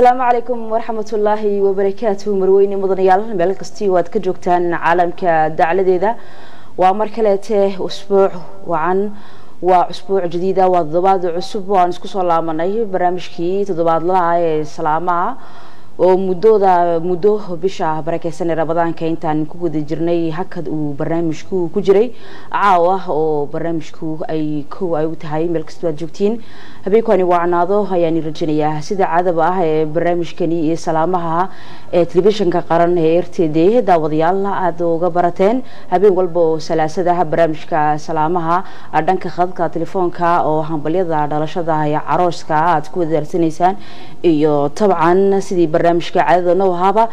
asalaamu calaykum waraxmatullaahi wabarakaatuhu marweyne mudanayaal meel kastii waad ka joogtaan caalamka dacladeeda. Waa mar kaleete usbuuc wacan waa usbuuc jadiida waa toddobaad cusub. Waan isku soo laabanay barnaamijkii toddobaadlaha ee salaamaha oo muddooda muddo bisha barakeysan ee intaan ku guda jirnay hakad uu barnaamijku ku jiray. Caawa oo barnaamijku ay kow ay u tahay meel kastoo aad joogtiin. Habeenkani wacnaado ayaan rajinayaa sida caadaba ah ee barnaamijkani iyo salaamaha ee telefishinka qaran ee r t d daawadayaal aada uga barateen. Habeen walba oo salaasada barnaamijka salaamaha dhanka khadka telefoonka oo hambalyada dhalashada iyo carooska aad ku wadaarsanaysaan iyo tabcan sidii barnaamijka caadada noo ahaaba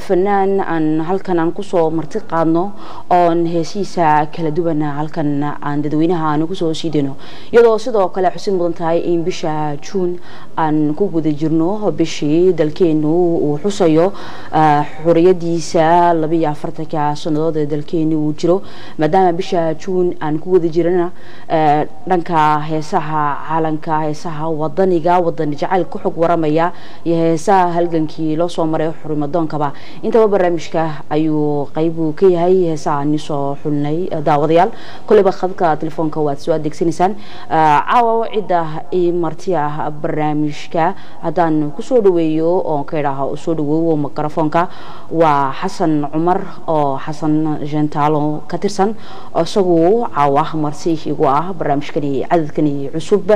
fanaan aan halkan aan ku soo marti qaadno oon heesihiisa kala duwan halkan aan dadweynaha aan ku soo siidano iyadoo sidoo kale xusid mudan tahay in bisha juun aan ku guda jirno bishii dalkeenu uu xusayo xoriyadiisa labiiyo afartanka sanadood ee dalkeenu uu jiro. Maadaama bisha juun aan ku guda jirana dhanka heesaha caalanka heesaha wadaniga wadani jacayl ku xog waramaya iyo heesaha halgankii loo soo maray xurimadoonkaba intaba barnaamijka ayuu qeybu ka yahay heesaha ni soo xulnay daawadayaal. Koleyba khadka telefoonka waad soo adeegsanaysaan caawa cidda i marti ah barnaamijka. Haddaan ku soo dhaweeyo oo ka idhaaha soo dhawoowo mikrofoonka waa xasan cumar oo xasan jentaalo ka tirsan. Isagu caawa marti igu ah barnaamijkani cadadkani cusub.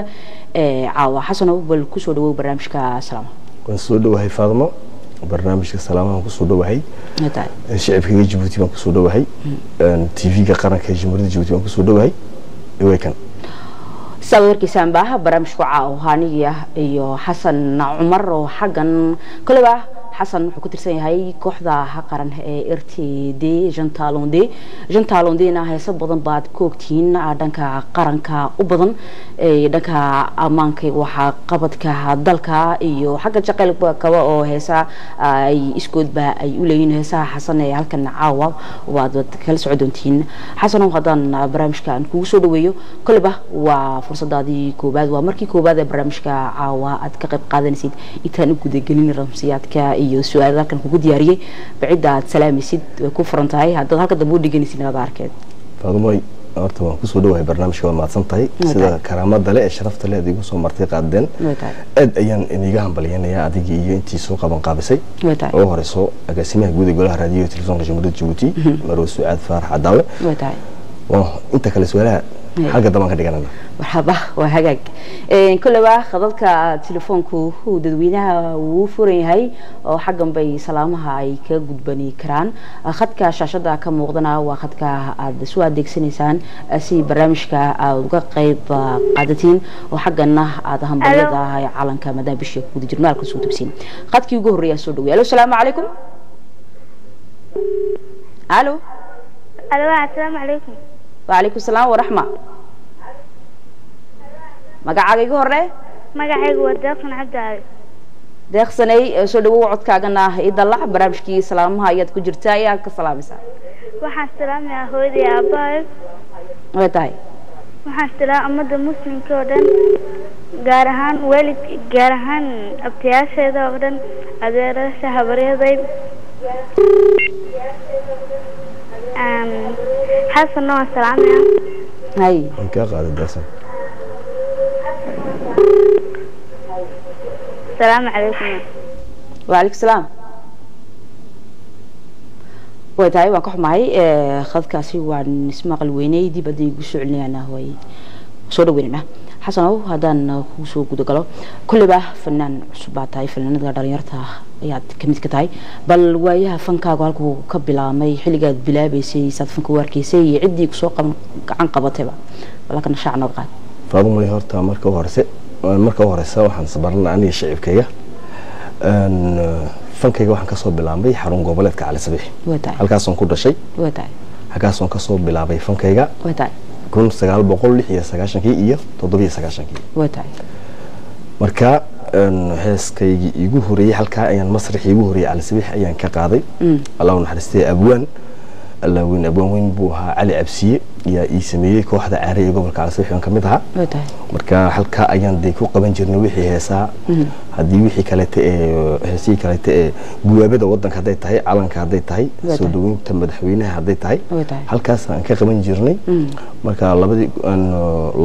Ee caawa xasano bal ku soo dhawow barnaamijka. Salaama waan soo dhawahay faadmo barnaamijka salaamahan ku soo dhawahay. Shicibkayga jabuuti baan ku soo dhawahay. Tv-ga qaranka ee jamhuuriyadda jabuuti baan ku soo dhawahay. Iweykan sidaad warkeysaanba barnaamijku caaw aniga iyo xasan cumar oo xaggan. Koleba xasan wuxuu ku tirsan yahay kooxda qaran ee r t d jantalonde jantalondena heeso badan baad ka ogtihiin dhanka qaranka u badan dhanka ammaanka waxaa qabadka dalka iyo xagga jaqeylba kaba oo heesa ay iskoodba ay u leeyihiin heesaha xasan ee halkan caawa waad kala soco doontiin. Xasanow haddaan barnaamijka aan kugu soo dhaweeyo koleba waa fursadaadii koobaad waa markii koobaad ee barnaamijka caawa aad ka qayb qaadanaysid intaan u gudagelin ramsiyaadka iyo su'aal halkan kugu diyaariyey. Bacidda aad salaamaysid way ku furan tahay haddaad halka dambe u dhiganaysid inaad arkeed faadumoy horta waan ku soo dhawahay barnaamijka waad mahadsan tahay sida karaamada le ee sharafta le ad igu soo martay qaadeen. Aad ayaan iniga hambalyanayaa adiga iyo intii soo qaban qaabisay. Oo horeyso agaasimaha guud ee golaha raadiyo telefoonka jamhuuriyadda jabuuti marwe sucaad faarax cadaawe inta kale su'aalaha marxaba waa hagaag. Koleba khadadka telefoonku dadweynaha wuu furan yahay oo xaggan bay salaamaha ay ka gudbani karaan. Khadka shaashada ka muuqdana waa khadka aada soo adeegsanaysaan si barnaamijka aada uga qeyb qaadatiin oo xaggana aada hambalyada calanka maadaama bishii ku guda jirno halka soo tabsiin khadkii ugu horreeyaa soo dhaweey alo salaamu calaykum. Alo alo asalaamu calaykum waalaykum salaam waraxma magacaaga igu hore magacaygu waa deeqsan cabdicaali deeqsanay soo dhawow codkaagana idalac barnaamijkii salaamaha ayaad ku jirtaa ayaa ka salaamaysaa? Waxaan salaamayaa hooyaday aabbahay. Way tahay. Waxaan salaama ummadda muslimka oo dhan gaar ahaan waalid gaar ahaan abtiyaasheeda oo dhan adeerasha habaryaday حاسة إن هو سرعان يعني؟ أيوه انك قاعد تدرسي؟ السلام عليكم. وعليكم السلام. وتعي وان كحماي آه، خذ كاسي وان نسمع الوينيدي بدي يقول شو علينا هوي. شو دوينا xasanow haddaan kuu soo gudagalo kolleyba fanaan cusub baa tahay fanaanada dhalinyarta ayaad ka mid ka tahay bal waayaha fankaagu halkuu ka bilaabmay xilligaad bilaabeysay saad fanka u arkeysay iyo ciddii ku soo gacan qabatayba balakana shaac nooga qaad faadumay horta marka u horeyse marka u horeysa waxaan sabarana aniga shicibkayga fankayga waxaan ka soo bilaabay xarun goboleedka cali sabiix halkaasaan ku dhashay halkaasaan ka soo bilaabay fankayga kun sagaal boqol lix iyo sagaashankii iyo toddobiyo sagaashankii. Marka heeskaygii igu horeeyey halkaa ayaan masraxii igu horeeyey cali sabiix ayaan ka qaaday. Allah u naxariistay abwaan allaaweyn abwaan weyn buu ahaa cali cabsiye yaa ii sameeyey kooxda caare ee gobolka calsabixan ka mid ahaa. Marka halkaa ayaan dee ku qaban jirnay wixii heesaa. Haddii wixii kalete ee heesihii kalete ee guwaabada wadanka hadday tahay calanka hadday tahay soo dhaweynta madaxweynaha hadday tahay. Halkaas aan ka qaban jirnay. Marka labadii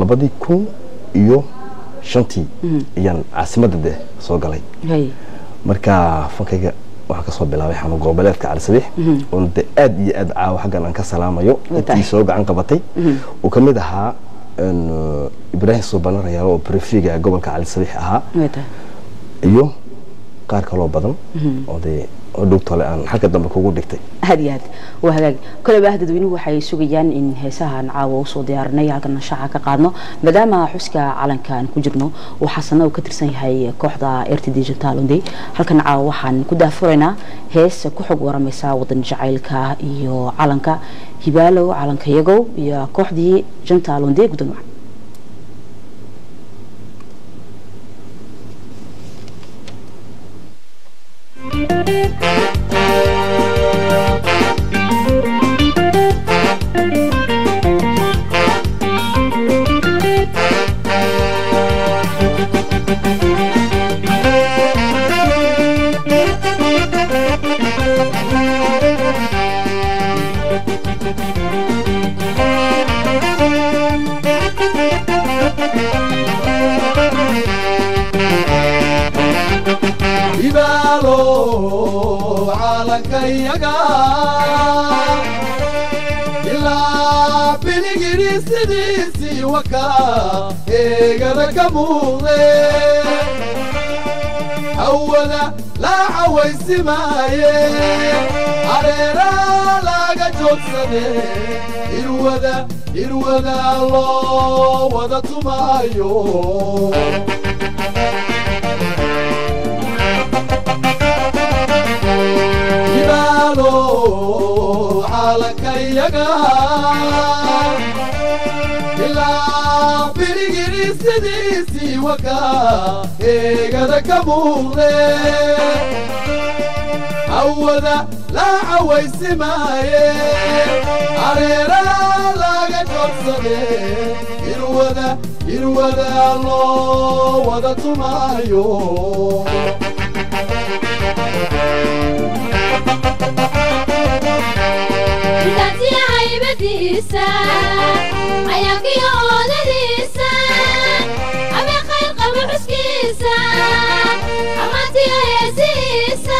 labadii kun iyo shantii ayaan caasimadda dee soo galay. Marka fankayga waxaa ka soo bilaabay xanuun goboleedka calisabiix oon de aad iyo aad caawa xaggan aan ka salaamayo. Intii soo gacan qabatay uu ka mid ahaa ibraahim suubana rayaalo oo brefiga gobolka calisabiix ahaa. Iyo qaar kaloo badan. Oo dee oo dhowtole aan xagga dambe kugu dhigtay. Aad iyo aad waa hagaag. Koleba dadweynuhu waxay sugayaan in heesahan caawa u soo diyaarinay halkan shaaca ka qaadno. Maadaama xuska calanka aan ku jirno uu xasana uu ka tirsan yahay kooxda rtd jantalonde halkan caawa waxaan ku daafuraynaa hees ku xog waramaysa wadan jacaylka iyo calanka. Hibaalow calanka yagow iyo kooxdii jantalonde gudan cawaysimaaye areeraa laga joogsade irwada irwada loo wada tumaayo waka eegada ka muuqde hawada laa cawaysimaaye areeraa laga joogsade irwada irwada loo wada tumaayo. Xuskiisa ammaantiyo heesihiisa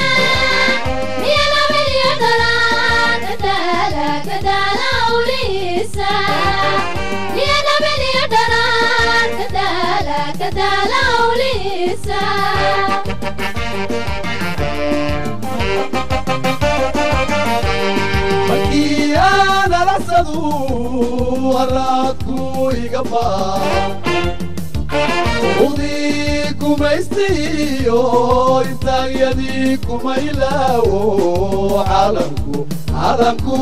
markii aan alacsadu haraadku iga baa udii kumaystiyo intaagyadii kuma ilaawo caalamku caalamku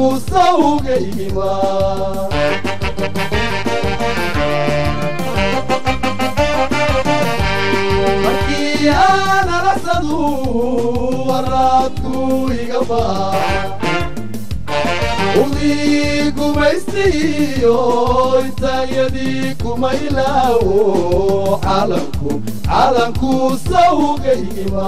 haraadku iga baa udii kumaystiyo intaagyadii kuma ilaawo caalamku caalamku sawgayma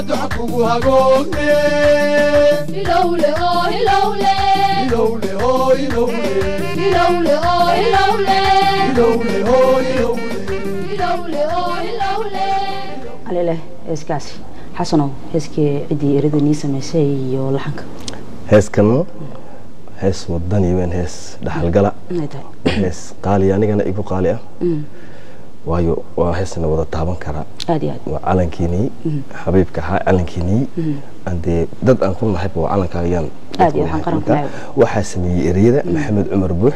ibiya duxa kugu hagoogne ilowle oo ilowle ilowle oo ilowle ilowle oo ilowle ilowle oo ilowle ilowle oo ilowle alele heeskaasi xasanow heeskii ciddii erada nii samaysay iyo laxanka. Heeskan hees wadani weyn hees dhaxalgala. Hees qaali anigana igu qaali ah. Mm. Waayo waa heesna wada taaban karaa waa calankiinii xabiibka ahaa calankiinii andee dad aan ku nahayba waa calanka ayaan Aad iyo waxaan qaran ku nahay. waxaa sameeyey ereyada maxamed cumar buux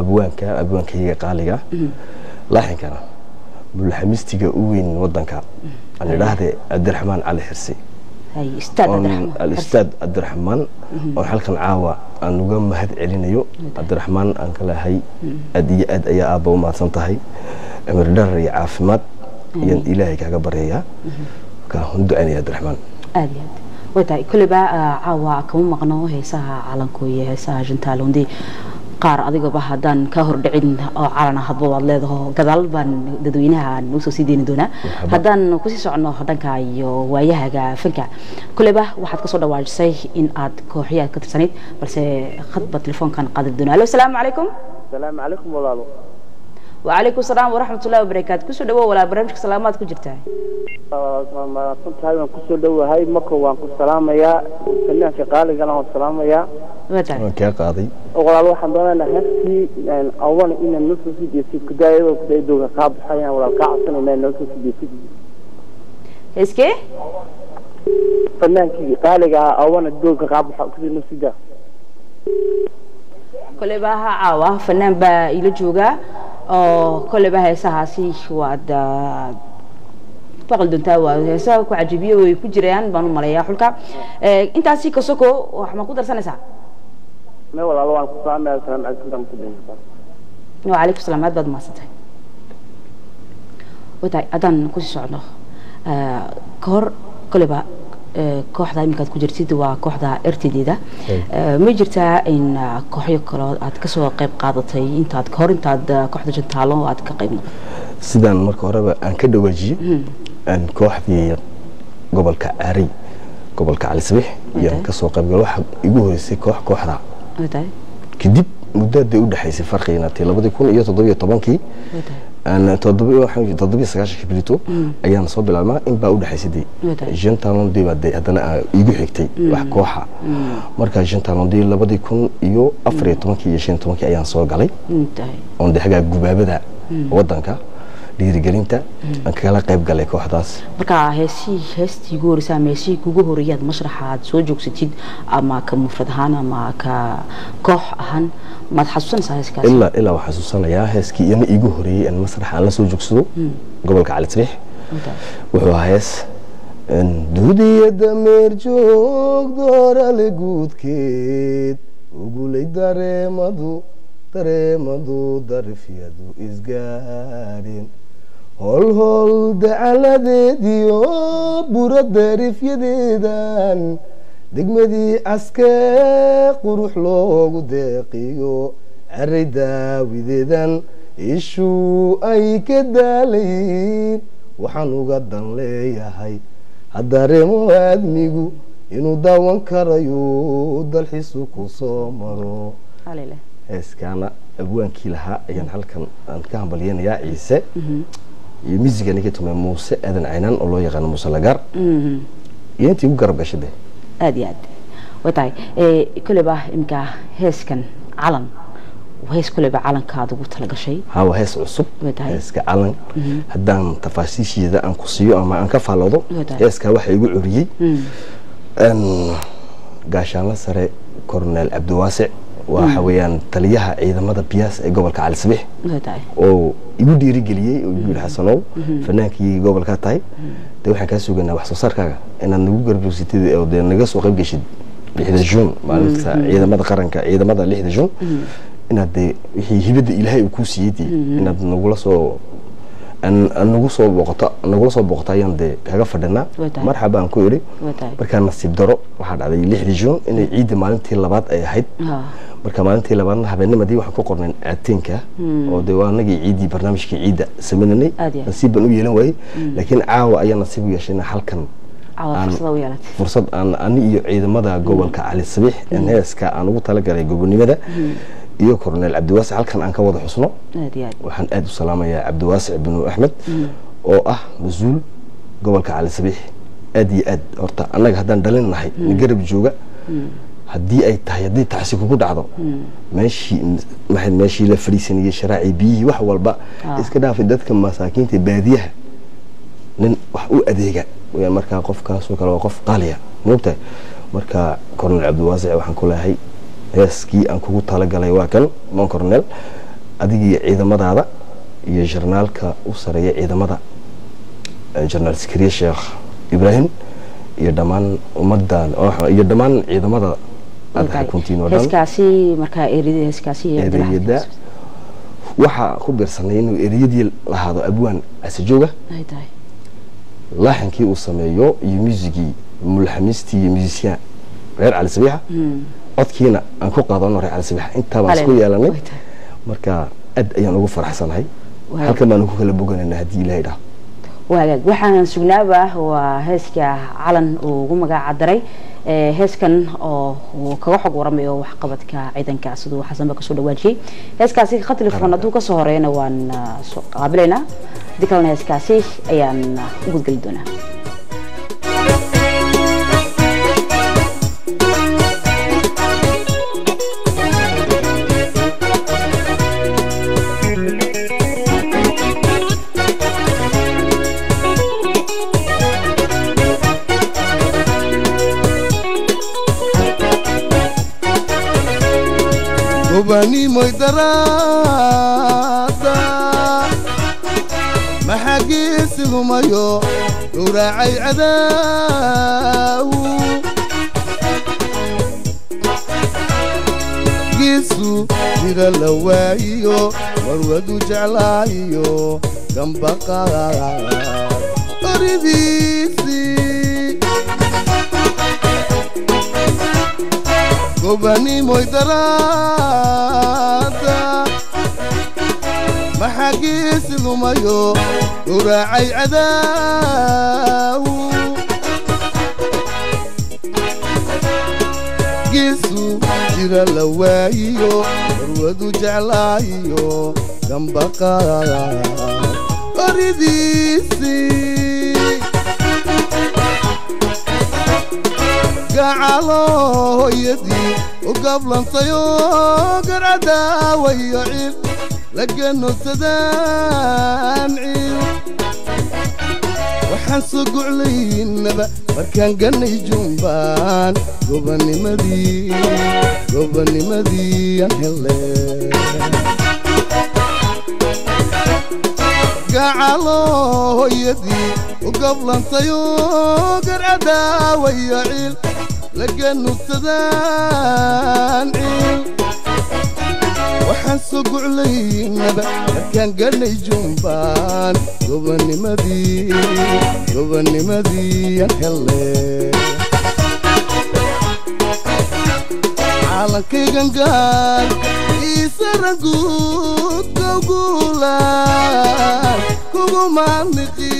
abwaanka abwaankayga qaaliga. Laaxinkana mulxamistiga u weyn wadanka aan idhaahde cabdiraxmaan cali xirsi alistaad cabdiraxmaan oon halkan caawa aan uga mahad celinayo. Cabdiraxmaan aan ka lehay aad iyo aad ayaa aabba u mahadsan tahay. Cimri dharar iyo caafimaad ayaan ilaahay kaaga baryayaa. Kaa hun ducaynaya cabdiraxmaan aad aad. Kulleyba ah, caawa kama maqno heesaha calanku iyo heesaha jantaalondi qaar adigaba haddaan kaa hordhicin oo calana hadba waad leedaho gadaal baan dadweynaha noo sii deeni doonaa haddaan ku sii socno dhanka iyo waayahaga fanka kuleba waxaad ka soo dhawaajisay in aad kooxyaad ka tirsanayd balse khadba telefoonkan qaadi doona. Allo asalaamu calaykum asalaamu calaykum walaalo wacalaykum salaam waraxmatullahi wabarakaatu ku soo dhawow walaa barnaamijka salaamaad ku jirtaa mahadsantahay waan ku soo dhowahay marka waan ku salaamayaa fanaanka qaaligana waan salaamayaa kee qaaday. Walaal waxaan doonaynaa heestii awan inaan noo soo sii jeesid kudaayada kaa baxayaan. Walaal kaa codsanayna inoo soo sii jeesid fanaankii qaaliga ah awana dooga kaa baxa kuda noo sii daa ha caawa fanaan baa ila joogaa oo koley ba heesahaasi waad ku cajibiyo way ku jirayaan baan u xulka intaasi kasoko ma ku darsanaysaa me salaam aad baad mahadsantahay wataa haddaan ku sii socno ka hor kooxda iminkaad ku jirtid waa kooxda ertideeda ma jirtaa in kooxyo kaloo aad ka soo qayb qaadatay intaad hor intaad kooxda jantaalo aad ka qayb noqotay? Sidaan marka horeba aan ka dhawaajiyey aan kooxdii gobolka aarey gobolka cali sabiix iyaan ka soo qaybgal waxa igu horeysay koox kooxda. Kadib muddaday u dhexaysay farqiina tii labadii kun iyo toddobiyo tobankii toddobiyo sagaashankii bilito ayaan soo bilaabnaa in baa u dhexaysay dee Wadaay. shantalondii baa aa igu xigtay wax kooxa marka shantalondii labadii kun iyo afar iyo tobankii iyo shan tobankii ayaan soo galay oon dee hagaa gubaabada wadanka dhiirigelinta aan kala qayb galay kooxdaas. Marka heesii heestii ugu horeysa ama heesihii kugu horeeyaad mashraxa aad soo joogsatid ama ka mufrad ahaan ama ka koox ahaan maad xasuusanaysaa heeskaas ilaa ilaa waxaan xasuusanayaa heeskii iyana iigu horeeyey aan masrax aan la soo joogsado gobolka cali wuxuu ahaa hees duudiya dameer joog doorale guudkeed ugulay dareemadu dareemadu darfyadu isgaadheen holhol dacaladeediyo bura darifyadeedan degmadii caskee qurux loogu deeqiyo caray daawideedan ishuu ay ka daalayin waxaan uga dan leeyahay. Haddareemo aadmigu inuu daawan karayo dalxiisu ku soo maro. Heeskaana abwaankii lahaa ayaan halkan aan ka hambalyanayaa ciise iyo misiga ninkii tumay muuse aadan caynaan oo loo yaqaano muuse lagaar. Mhm. iyo intii ugu garab gashay de aad iyo aad. Way tahay. Ee kuleba imka heeskan calan. Hees kuleba calankaad ugu talagashay hawa hees cusub. Heeska calan. Haddaan tafaasiisheeda aan ku siiyo ama aan ka faalloodo heeskaa waxaa igu curiyey. Een, gaashaanla sare korneel cabdiwaasic waxa weeyaan taliyaha ciidamada biyaas ee gobolka cali sabiix way tahay. Oo igu dhiirigeliyey oo igu yidhi xasanow fanaankii gobolkaa tahay. Dee waxaan kaa suganaa wax soo saarkaaga inaad nagu garbursatid oo dee naga soo qayb geshid lixda juun maalinta ciidamada qaranka ciidamada lixda juun. Inaad dee wixii hibada ilaahay uu kuu siiyey dee inaad nagula soo nagu soo booqato nagula soo booqato ayaan dee kaga fadhinaa Way tahay. marxaba aan ku idhi markaa nasiib daro waxaa dhacday lixdii juun inay ciidda maalintii labaad ay ahayd. Ha marka maalintii labaadna habeennimadii waxaan ku qornay aateenka oo dee waa anagii ciiddii barnaamijkii ciidda samaynanay nasiib baan u yeelan waayey laakiin caawa ayaa nasiib u yeeshayna halkan fursad aan ani iyo ciidamada gobolka cali sabiix in heeska aan ugu talagalay gobonimada iyo korneel cabdiwaasic halkan aan ka wada xusno. Waxaan aada u salaamayaa cabdiwaasic binu axmed oo ah mas'uul gobolka cali sabiix. Aad iyo aad horta annaga haddaan dhalin nahay na garab jooga haddii ay tahay haddii tacsi kugu dhacdo meeshii maxay meeshii la fadhiisanayay sharaacii biyihii wax walba Ah. iska dhaafay dadka masaakiinta baadiyaha nin wax u adeega weyaan markaa qofkaasoo kale waa qof qaaliya moogtahay marka cornel cabdiwaasic waxaan ku leeyahay heeskii aan kugu talagalay waa kan mon cornel adigii ciidamadaada iyo jarnaalka u sareeya ciidamada jarnaal sikriye sheekh ibraahim iyo dhammaan ummadan oo- iyo dhammaan ciidamada waxaa ku biirsanay inuu ereyadii lahaado abwaan tahay. Laaxinkii uu sameeyo iyo muusigii mulxamistii iyo musisyan reer cali sabiixa. Codkiina aan ku qaadano reer cali sabiixa. Intaa baan isku yeelanay. Marka aad ayaan ugu faraxsanahay. Halkan baanu ku kala boganayna haddii ilaahay dhaho waagaag waxaan sugnaaba waa heeska calan uu ugu magaca daray ee, heeskan oo kaga xog waramayo waxqabadka ciidanka siduu xasanba ka soo dhawaajiyey. Heeskaasi khad telefon hadduu ka soo horeeyana waan ah, qaabilaynaa. Hadii kalena heeskaasi ayaan ah, u gudgeli doonaa gobanimoy daraada lumayo dhowraacay cadaawu. Geesu jira la waayiyo warwadu jeclaayo gambaqa gobanimoy daraada. Maxaa geesi lumayo dhowraacay cadaawu geesu jira la waayiyo warwadu jeclaayo gambaqa قعلو هيدي وقبل انصيو قردا ويعيل لقنو سدان عيل waxaan soo goclaynaba markaan gannay jumbaan gobanimadii gobanimadii aan hele على يدي وقبل أن سيوقر ادا ويا عيل لقن السدان عيل. وحنسوق علينا لكن قالي جنبان. قبني مدي قبني مدي يا حليل caalankaygan gaarka iisaran guud gowguulaan kuguma niqi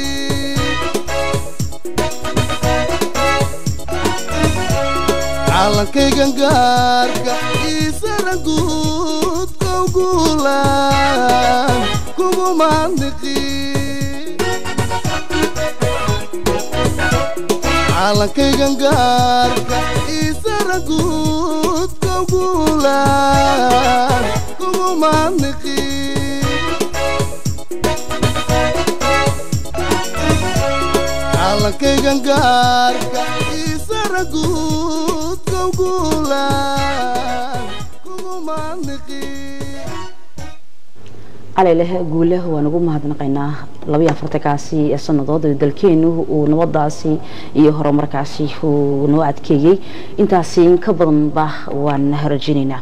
caalankaygan gaarka iisaran guud gowguulaan kuguma niqi caalankaygan gaarka iisara guud caalankaygan gaarka iisara guud kowguulaan kuguma aleleh guuleh waan ugu mahadnaqaynaa labaiyo afartankaasi ee sanadood dalkeenu uu nabadaasi iyo horumarkaasi uu noo adkeeyey. Intaasi ka badanba waan rajinaynaa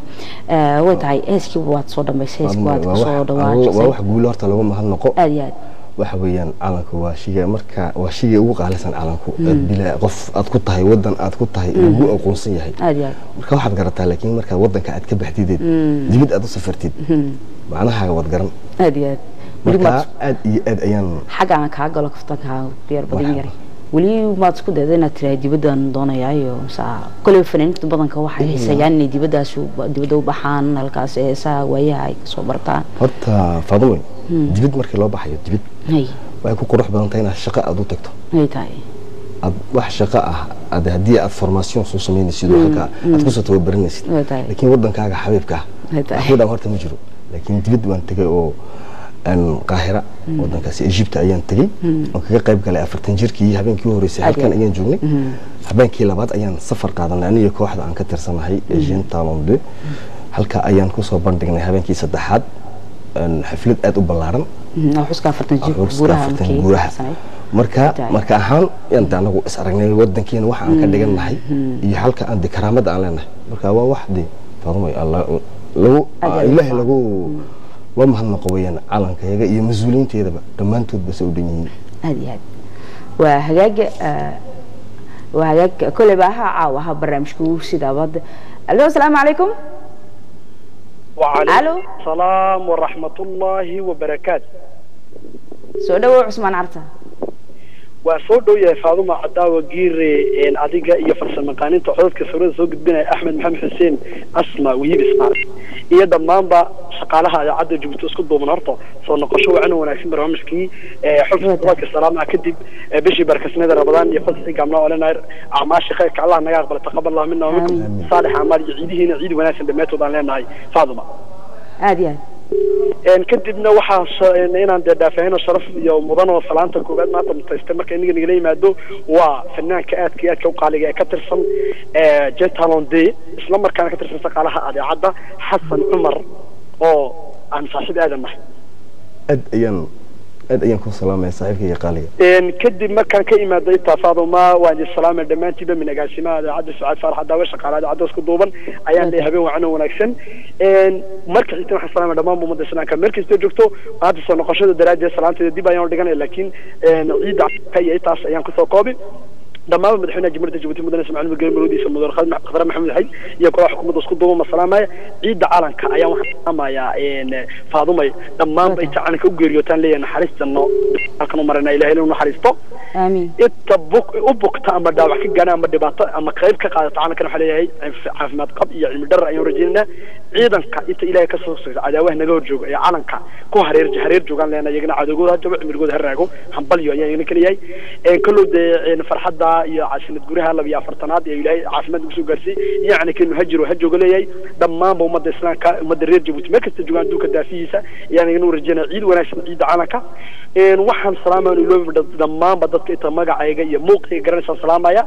way tahay heeskii waad soo dhamaysay heeskii waad ka soo waa dhawaajisay wax guulo horta lagu mahadnaqo. Aad iyo aad. Waxa weeyaan calanku waa shiga marka waa shiga ugu qaalisan calanku aad bila qof aad ku tahay wadan aad ku tahay lagu aqoonsan yahay. Marka waxaad garataa laakiin marka wadanka aad ka baxdideed dibid aad u safartid macnahaaga waad garan. Aad iyo aad. Weli marka maad aad iyo aad ayaan xagga aan kaa galo kaftankaa diyaar badan yari. Weli maad isku dayda inaad tirahay dibaddan doonayaayo mase koley fanaaniinta badanka waxay xiisayaan inay dibaddaas u- dibadda u baxaan halkaas heesaha waayaha ay ka soo bartaan. Horta faadumoy dibid markii loo baxayo dibid. Waxay ku qurux badan tahay inaad shaqo aad u tagto. Aad wax shaqo ah aad haddii aad formation soo samaynaysid oo halka aad ku soo Way tahay. laakiin wadankaaga xabiibka ah Way dhan horta ma jiro laakiin dibid waan tegay oo qaahira wadankaasi egypta ayaan tegey oo kaga qayb galay afartan jirkii habeenkii horeysay halkan ayaan joognay habeenkii labaad ayaan safar qaadanay aniga kooxda aan ka tirsanahay ee jean talon deux halka ayaan ku soo bandhignay habeenkii saddexaad xaflad aad u ballaaran. Guuraha marka marka ahaan yaan de anagu is aragnay wadankeena waxa aan ka dhigannahay iyo halka aan de karaamada aan leenahay. Marka waa wax de fadumay alla lagu Aad iyo aad ilaahay u lagu waa mahadnaqo weeyaan calankayaga iyo mas-uuliyiinteedaba dhammaantoodba se u dhan yihiin aad iyo aad waa hagaaga ah, waa hagaag koleyba ha caawa ha barnaamijku sidaabad alo asalaamu calaykum وعليكم ألو. السلام ورحمة الله وبركاته soo dhawow cusmaan carta وصودو يفعلوا مع عداوة غير إن أديك يفرس المكانين تحرض كسرة زوج بين أحمد محمد حسين أسمى ويب اسمع هي دمامبا شقالها عدد اسكت بو من أرطة صار نقشوا عنه ونعيشين برامج كي حرف الله كسلام أكدي بشي بركس نيد رمضان يفضل سيك عملا ولا نير أعمال شيخك الله ما يقبل تقبل الله منا ومنكم صالح أعمال يعيده هنا عيد وناس دميتوا ضالين ناي فاضمة عادي آه kadibna waxaa inaan dee dhaafahayno sharaf iyo mudan oo salaanta koowaad. Maanta mutaystay marka inaga nagala yimaado waa fanaanka aadka iyo aadka u qaaliga ee ka tirsan ee jentalon d isla markaana ka tirsan shaqaalaha adeecadda xasan cumar oo aan saaxiib aadan nahay aad ayaan aad ayaan ku salaamaya saaxiibka iyo qaaliga. Kadib markaan ka imaaday taafaaduma waan idin salaamay dhammaantiiba min agaasimaha idaacadda sucaad faarax adaawe shaqaale idaacadda isku duuban ayaan leeyahay habeen wacan oo wanaagsan marka xigta waxaan salaamay dhammaan ummadda islaamka meel kastoo joogto hadda soo noqoshada daraaddeed salaanteeda dib ayaan u dhiganay laakiin ciidda iyo intaas ayaan ku soo koobi dhammaan madaxweynaha jamhuuriyadda jabuuti mudane ismaaciil mugere marwadiisa mudane khadar maxamed xayd iyo kooxda xukuumadda isku duuban ma salaamaya ciidda calanka ayaan waxaan salaamayaa faadumay dhammaanba inta calanka u geeriyootaan leeyahay naxariis janno halkan u marana ilahay inuu naxariisto inta u bugta ama dhaawac ka gaana ama dhibaato ama qayb ka qaadata calankan waxaa leeyahay caafimaad qab iyo cilmi dhar ayaan rajaynaynaa ciidanka inta ilaahay ka soo socda cadaawaha naga hor jooga ee calanka ku hareer hareer joogaan leena iyagana cadowgooda ha jabo cimrigooda ha raago hambalyo ayaan iyagana kaleeyahay een kaloo dee farxadda iyo caasimad guryaha laba iyo afartanaad ee ilaahay caafimaad ugu soo gaarsiiyey. Yacni kenu hajiro ha jooga leeyahay. Dhammaanba ummadda islaamka ummadda reer jabuuti meel kasta joogaan adduunka daafihiisa ayaan iyagana u rajaynaya ciid wanaagsan ciidda calanka een waxaan salaamaan iloobi dhammaanba dadka inta magacayga iyo muuqayga garanaysaan salaamaya.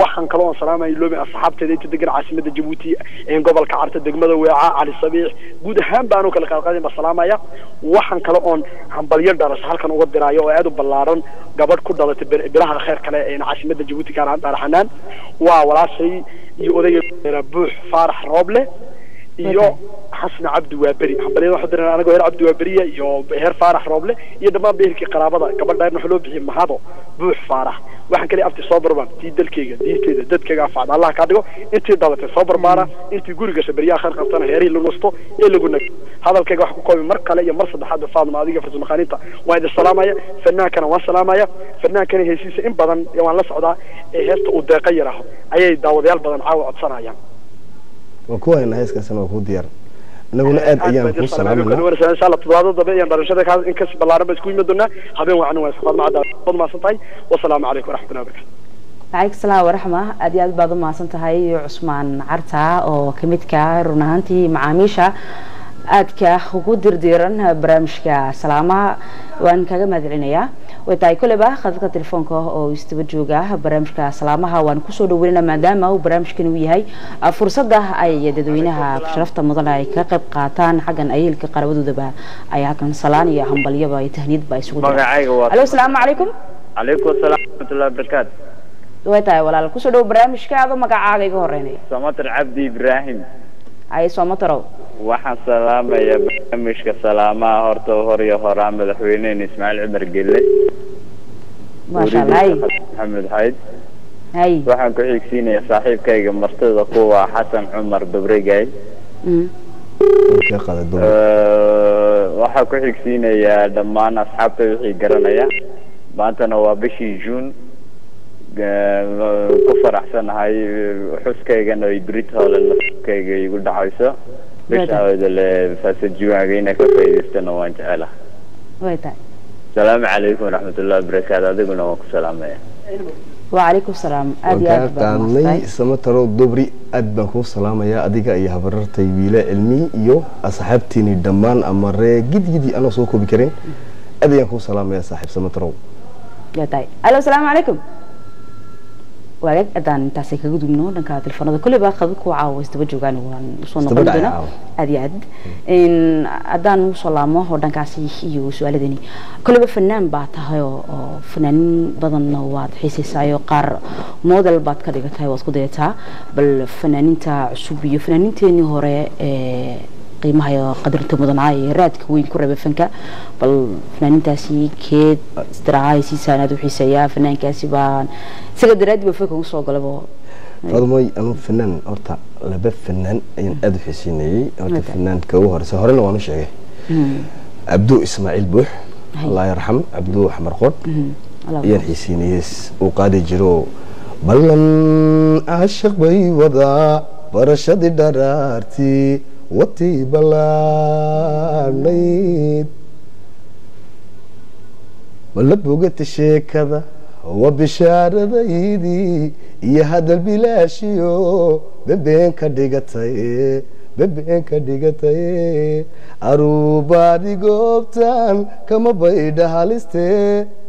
Waxaan kaloo aan salaamaya iloobi asxaabteeda inta degan caasimadda jabuuti gobolka carta degmada weeca cali sabiix guud ahaan baanu kala qaadqaadin baa salaamaya. Waxaan kale oon hambalyo dharas halkan uga diraayo oo aad u ballaaran gabadh ku dhalatay bilaha kheer kale ee caasimadda jabuuti gaar ahaan dhaaraxanaan waa walaashay iyo odayga buux faarax rooble iyo xasna cabdi waaberi. Waxaa diran anagoo heer cabdi waaberiya iyo heer faarax rooble iyo dhammaan beherkii qaraabada. Gabadha waxa loo bixiyay mahado buux faarax. Waxaan kale afti soo barbaan tii dalkeyga diinteeda dadkayga anfacda allah kaa dhigo intii dabatay soo barbaara intii guri beryaha khayr qabtana heerihii lagu nasto ee lagu nag hadalkayga wax ku koobi mar kale iyo mar saddexaad faadma adiga farsamakhaaniinta waan idin salaamaya fanaankana waan salaamaya. Fanaankana heesiisa in badan waan la socdaa ee heesta uu deeqa yaraho ayay daawadayaal badan caawa codsanayaan waa ku haynaa heeskaasina waa ku diyaar. Inaguna aad ayaan ku salaaminaa insha allah toddobaadada dambe ayaan dhalashada ka in kas ballaaran ba isku yimid doonaa habeen wacan waa isqaad macada maasan tahay. Wasalaamu calaykum waraxmatullahi wabarakatu waaleykum salaam waraxma aad iyo aad baad u mahadsan tahay cusmaan carta oo ka mid ka run ahaantii macaamiisha. Aadka ugu dirdiiran barnaamijka salaamaha waan kaga mahad celinayaa way tahay koleba khadadka telefoonka oo istaba jooga. Barnaamijka salaamaha waan ku soo dhaweynana maadaama uu barnaamijkan uu yahay fursada ay dadweynaha sharafta mudan ay ka qayb qaataan xaggan ayeelka qarabadoodaba ay halkan salaan iyo hambalyaba iyo tahniyadba ay isugu waa alo asalaamu calaykum. Calaykum asalaam waraxmatullahi wabarakaatu way tahay walaal ku soo dhawo barnaamijka adoo magacaaga iga horeynaya samatar cabdi ibraahim ay soomatarow waxaan salaamayaa barnaamijka salaamaha horta hor iyo horaa madaxweynehena ismaaciil cumar gelle. Maxamed xayd waxaan ku xigsiinayaa saaxiibkayga martida kuwa xasan cumar dobregay. Mm. waxaan ku xigsiinayaa dhammaan asxaabta wixii garanaya. Maantana waa bishii juun ku faraxsanahay xuskaygana ay brit holan xuskayga igu dhacayso. Bishaaooda le faasajiwaaga inay ka faa'idaystana waan jecelaha way tahay. Asalaamu calaykum waraxmatullahi wabarakaatu adiguna waan ku salaamaya wacalaykum salaam. Aad iyo aad qaadnay samataro dobri aad baan kuu salaamayaa adiga iyo habarartay wiila cilmi iyo asxaabtiini dhammaan ama ree gidgidi anoo soo koobi karin. Aad ayaan kuu salaamayaa saaxiib samatarow alo asalaamu calaykum waagaag haddaan intaasay kaga dubno dhanka telefoonada. Baa khadad ku caawa isdaba joogaan waan u soo noqon caawa. aad iyo aad. Haddaan u soo laamo oo dhankaasi iyo su'aaladani kolleyba fanaan baa tahay oo fanaanin badanna waad xiisaysaayoo qaar model baad ka dhigatahay waad ku dayataa bal fanaaninta cusub iyo fanaaninteennii hore ee qiimaha qadarinta mudanaa ee raadka weyn ku reeba fanka. Bal fanaanintaasi keed istiraahaysiisaan aad u xiiseeyaa fanaankaasi baan isaga daraaddi ba fanka u soo galabo fadmoy anuu fanaan horta laba fanaan ayaan aad u xiisinayey horta Okay. fanaanka ugu horeysa horena waan u sheegay cabdu ismaaciil buux allah yarxam cabdu xamar qoodh Allah ayaan xiisiinayey uu qaadi jiro. Ballan caashiq bay wadaa barashadii dharaartii watii ballaanayd mala bogata sheekada waa bishaaradaydii iyo hadal bilaashiyo. Bebeen ka dhigatay bebeen ka dhigatay. Aruubaadi goobtan kama baydha haliste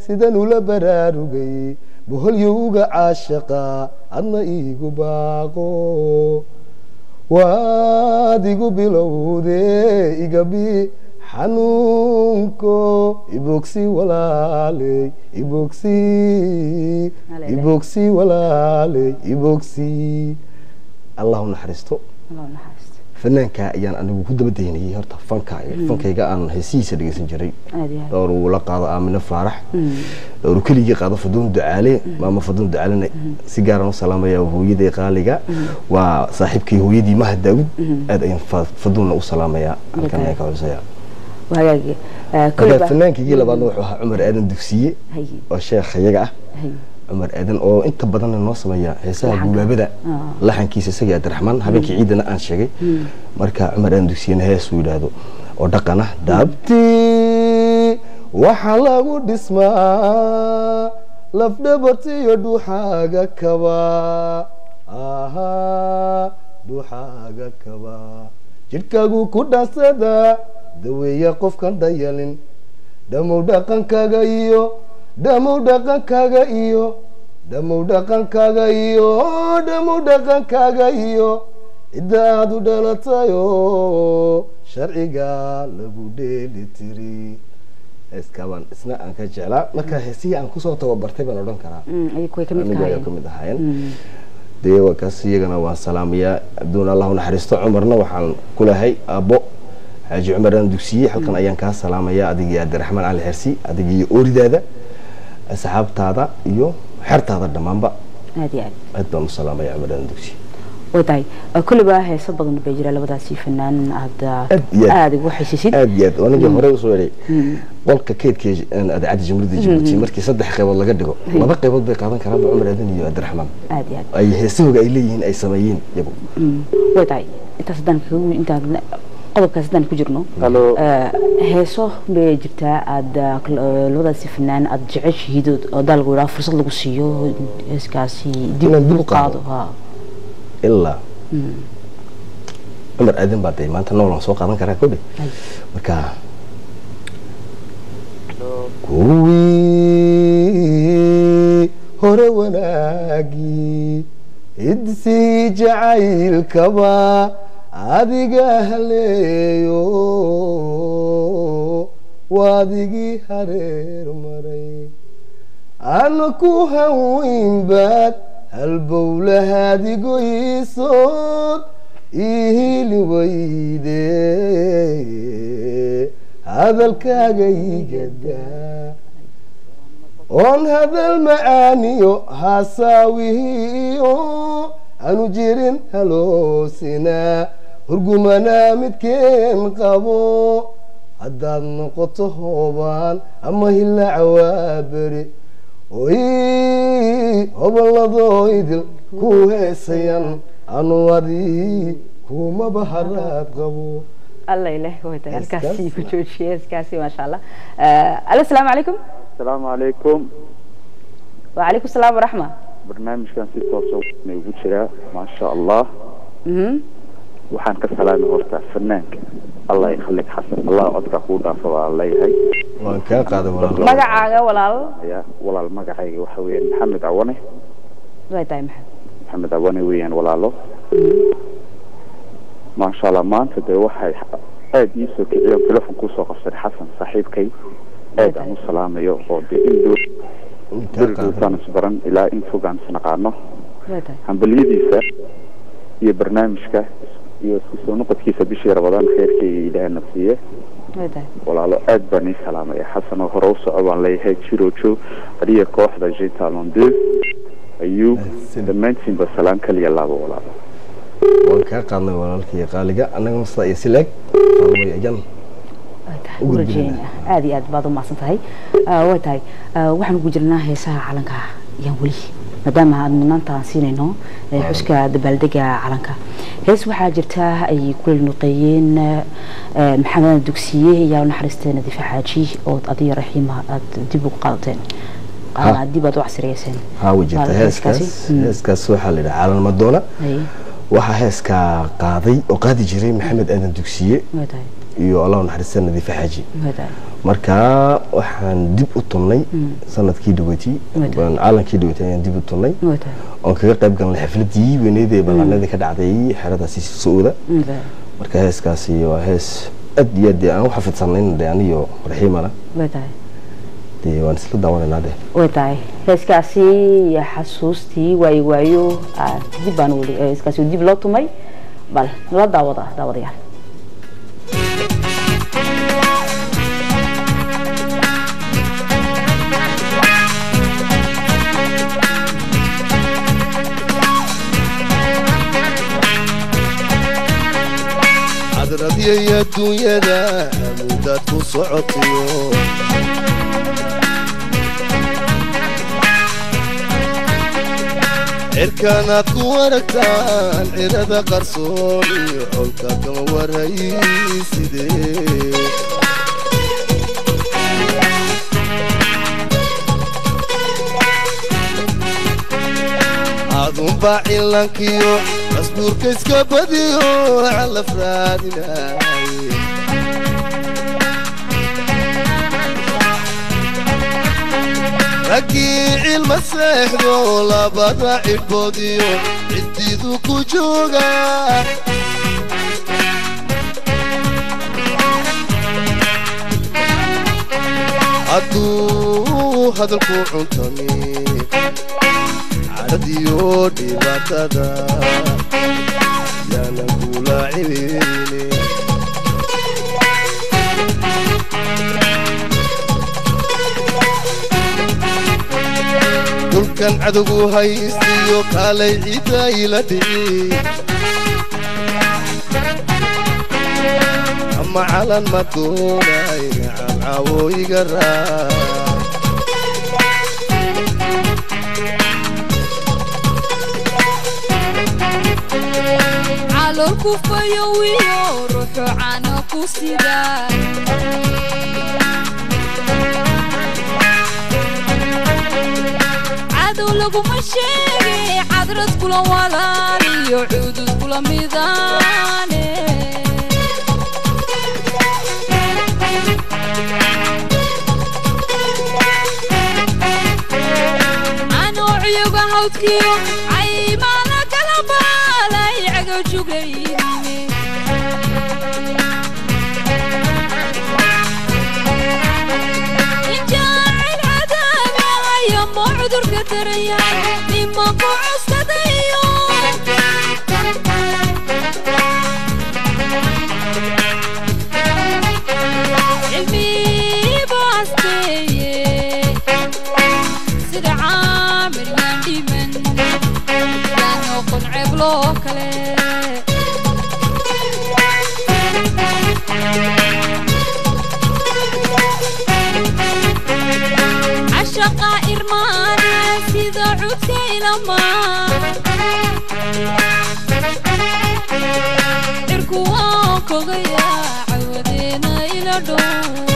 sidan ula baraarugay. Boholyowga caashaqa adna iigu baaqo waad igu bilowde igabi xanuunko ibogsi walaaley ibogsi ibogsi walaaley ibogsi Allah u naxariisto fanaanka ayaan anigu ku daba daynayay horta fanka fankayga aan heesihiisa dhegeysan jiray. Dhowr uu la qaado aamino faarax dhowr uu keligii qaado faduun ducaale. Maama faduun ducaalena si gaaraan u salaamaya hooyaday qaaliga. Waa saaxiibkii hooyadii maha daawud aad ayaan fa- faduunna u salaamayaa. Halkan ayaan ka codsayaa. Fanaankaygii labaadna wuxuu ahaa cumar aadan dugsiye. Oo sheekh iyaga ah cumar aadan oo inta badanna noo sameeya heesaha gubaabada Ah. laxankiisa isaga abdiraxmaan habeenkii ciidana aan sheegay. Marka cumar aadan dugsiyena hees uu yidhaahdo oo dhaqan ah daabtii waxaa lagu dhismaa lafdhabartiyo dhuuxaaga kaba ahaa dhuuxaaga kaba. Jidhkaagu ku dhansada daweeya qofkan dayalin dhamow dhaqankaaga iyo dhamow dhaqankaaga iyo dhamow dhaqankaaga iyo dhamow dhaqankaaga iyo. Cidda aad u dhalatayo sharciga lagu dheeli tiri. Heeskabaan isna aan ka jeclaa marka heesihii aan ku soo tababartay baan odhan karaa. Ayagu way ka mid aniga ayaa tahay ka mid ahaayeen. Dee waa kaas iyagana waan salaamayaa abduun allah u naxariisto cumarna waxaan ku lehay aabbo. Xaaji cumar aan dugsiye halkan ayaan kaa salaamayaa adigii abdiraxmaan cali xersi adigii ooridaada asxaabtaada iyo xertaada dhammaanba aad baan u salaamaya cumar aan dugsiye way tahay. Kolleyba heeso badan bay jira labadaasi fanaan aad ugu xisisid aad iyo aad. Anigii hore u soo yeedhay qolka keydka adeecadda jamhuuriyadda jabuuti markii saddex qaybood laga dhigo laba qaybood bay qaadan karaan cumar aadan iyo abdiraxmaan. Aad iyo aad. Ay heesahooga ay leeyihiin ay sameeyeen iyagu way tahay. Intaas haddaan kaga intaan qodobkaas haddaan ku jirno. Eh, heeso bay jirtaa. Aada eh, eh, labadaasi fanaan aada jeceshihiid oo daalgu idhaa fursad lagu siiyo heeskaasi dib ilaa cumar aadan baa dee maanta nool aan soo qaadan karaa kobe marka kuwii hore wanaagii idsii jacaylkaba adiga haleeyo waadigii hareer maray ana ku haweynbaad halbowlahaadigoysood ihili weyde hadalkaaga igadaa oon hadal macaaniyo hasaawihiyo aanu jirin haloosina hurgumanaa midkeen qabo. Haddaad noqoto hoobaan ama hila waa beri oy hobanladoydil ku heesayan. Anu adii kumaba haraad qabo. Alla ilahay ka halkaasi ku joojiye heeskaasi maasha allah eh, allo asalaamu calaykum asalaamu calaykum wacalaykum salaam waraxma barnaamijkan si toosa ah ugu jiraa maasha allah mhm waxaan ka salaamay horta fanaanka. Allah ikhalik xasan. Allah codka kuu dhaafa waa leeyahay waan kaa qaaday walaal. Magacaaga walaal. Ya walaal magacayga waxa weeyaan maxamed awane. Way tahay maxamed. Maxamed awane weeyaan walaalo. Maasha allah maanta dee waxay aada ii soo kiciyeen telefon ku soo qabsaday xasan saaxiibkay aad aan u salaamayo oo dee in dhow dulguutaan isbaran ilaa in fogaan isnaqaano hambalyadiisa iyo barnaamijka iyo isku soo noqodkiisa bishii rabadaan kheyrkayga ilaahna siiye walaalo aad baan ii salaamaya xasan oo hore u soco baan leeyahay jirojo adiga kooxda jetalon deux ayuub dhammaantiinba salaan kaliya laaba walaalo. Waan kaa qaadnay walaalkii qaaliga annagana sidaa iyo si leeg way ayan u rajeynaya aada iyo aad baad u mahadsan tahay. Way tahay. Waxaan ugu jirnaa heesaha calanka. Yaan weli maadaama aan mudnaanta aan siinayno ee xuska dabaaldega calanka. Hees waxaa jirta ay kula nuqeeyeen maxamed dugsiye yaa naxariisteen nadiifa xaaji oo adiyo raxiima aad dib ugu qaadateen dib aad u casriyeyseen. Haa way jirta heeskaas. heeskaas waxaa la yidhaha calan madoona waxaa heeskaa qaaday oo qaadi jiray maxamed aadan dugsiye iyo allah naxariista nadiifa xaaji. Way tahay marka waxaan dib u tunnay sannadkii dhaweyti Wada. caalankii dhaweyti ayaan dib u tahay oon kaga qayb galnay xafladii weyneyd ee ballaanadii ka dhacday xeradaasi soo-ooda marka heeskaasi waa hees aad iyo aad aan u xafidsanayn de aniyo raxiimana. Dee waan isla daawanaynaa de way tahay heeskaasi iyo xasuustii waayo waayo ah, dib baan weli heeskaasi dib loo tumay bal nala daawada daawadayaal يا دويا لا مدات وصعطي إركانا كوركان إلى ذا قرصوني حلقا كوري سيدي. أظن باعي لانكيو مصدور كيس كبديو على فرادنا. Raggii cilma seexdo labada cidhboodiyo ciddiidu ku jooga. Hadduu hadalku cuntami caradiyo dhibaatada. Yaana ciliirine dhulkan cadowgu haystiyo kaalay ciidda ila dhici ama calan ma doonay cabcawo iga raa caloolku fayowiyo ruuxu cano ku inta laguma sheegay cadras kula walaan iyo cudud kula midaane anoocyuga hawdkiyo caymaana kala baalay cagajugaynin cudurka darayaan nimanku cuskadayo cilmi baasteeye sida caamir yaan dhiman yaan noqon waan kogaya cawadeena ila dhow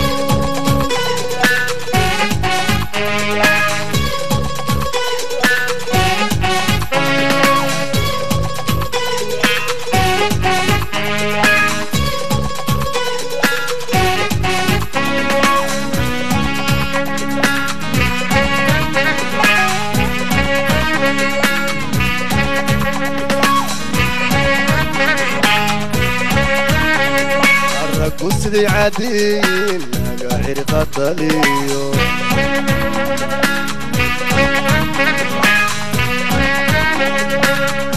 عديل قاهر فضليو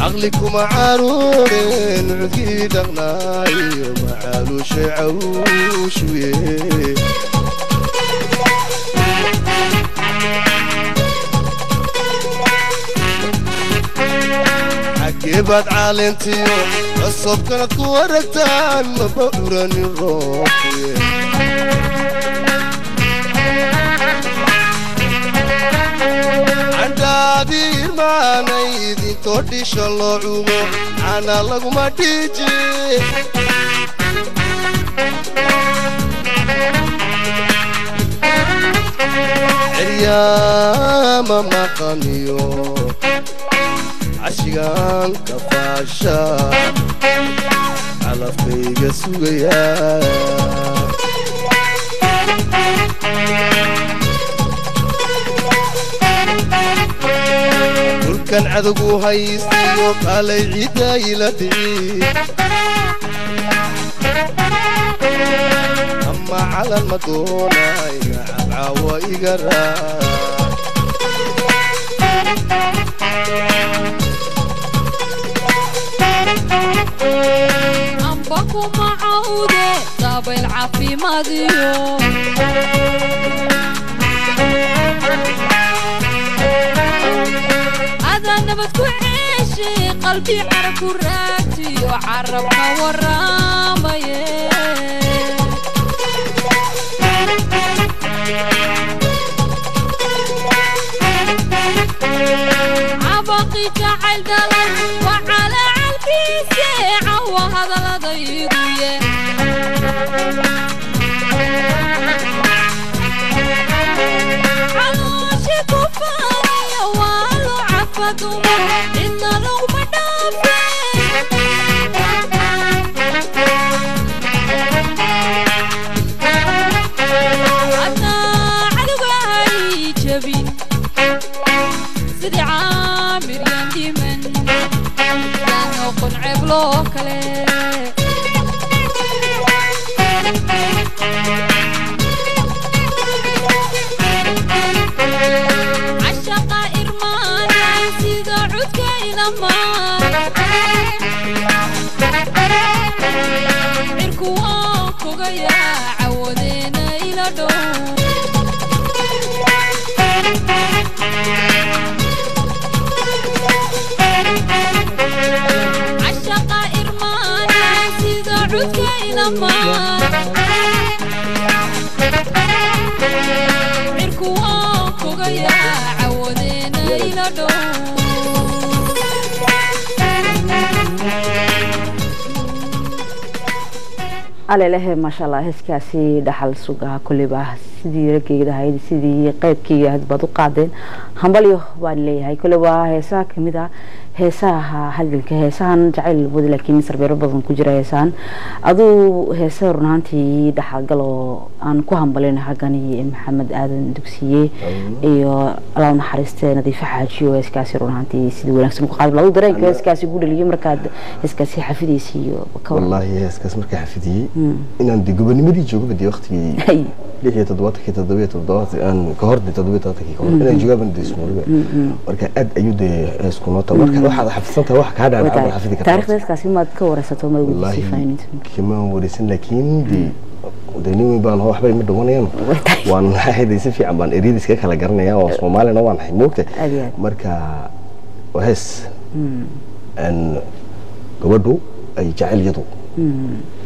عقلكم عارون عقيد غناي وعالوش عروش ويه حكي بعد عالنتيو cusubkana ku aragtaan maba uranin roobkuye candhaadii irmaanay idintoo dhisha loo cugo caana laguma dhiiji ciryaama maqaniyo cashigaan kafaasha sugaya dhulkan cadogu haystiyo kaalay cidda ila dhici ama calan ma doonayna cabcaawa iga raa ومعودة طاب العافي ما هذا نبت وعيشي قلبي عرف وراكتي وعرفنا ورامي عبقي كعل دلال وعلى fiiseeca waa hadalladaydu ye caloosha ku faaniya waa loo cafaduma cidna lagu cirku waan kogaya cawadeena ila dhow alelehe maasha allah heeskaasi dhaxal sugaha kulliba sidii raggeeda ahayd sidii qeybkeyga ahayd baad u qaadeen. Hambalyo baan leeyahay waa heesaha ka mid ah heesaha halganka heesahan jacayl wada laakiin sarbeero badan ku jira heesahan aduu heesa run ahaantii dhaxalgal oo aan ku hambalin xaggani maxamed aadan dugsiye iyo allah u naxariiste nadiifo xaajiyo heeskaasi run ahaantii sidii wanaagsan ku qaadi. Lagu dareenka heeskaasi ku dhaliyay markaad heeskaasi xafidaysa iyo wallaahi heeskaas markaa xafidiyey inaan de gobonimadii joogaba dee waqtigii lix iyo toddobaatankii toddobiyo toddobaatan aan ka hor de toddobiyo todobaatankii ka hor inaan joogaban de ismooliba marka aad ayuu de heesku noo tahay marka waxaad xafidsantahay wax kaa dhaadhaca baad xafidi kartaa. Taariikhda heeskaasi maad ka waraysato ma wallaahi kama waraysan laakiin de de nin weyn baan waxbay ma dhawanayaan waan ahayday si fiican baan eryada iskaga kala garanaya oo soomaalina waan ahay moogta marka hees gabadhu ay jacaylyadu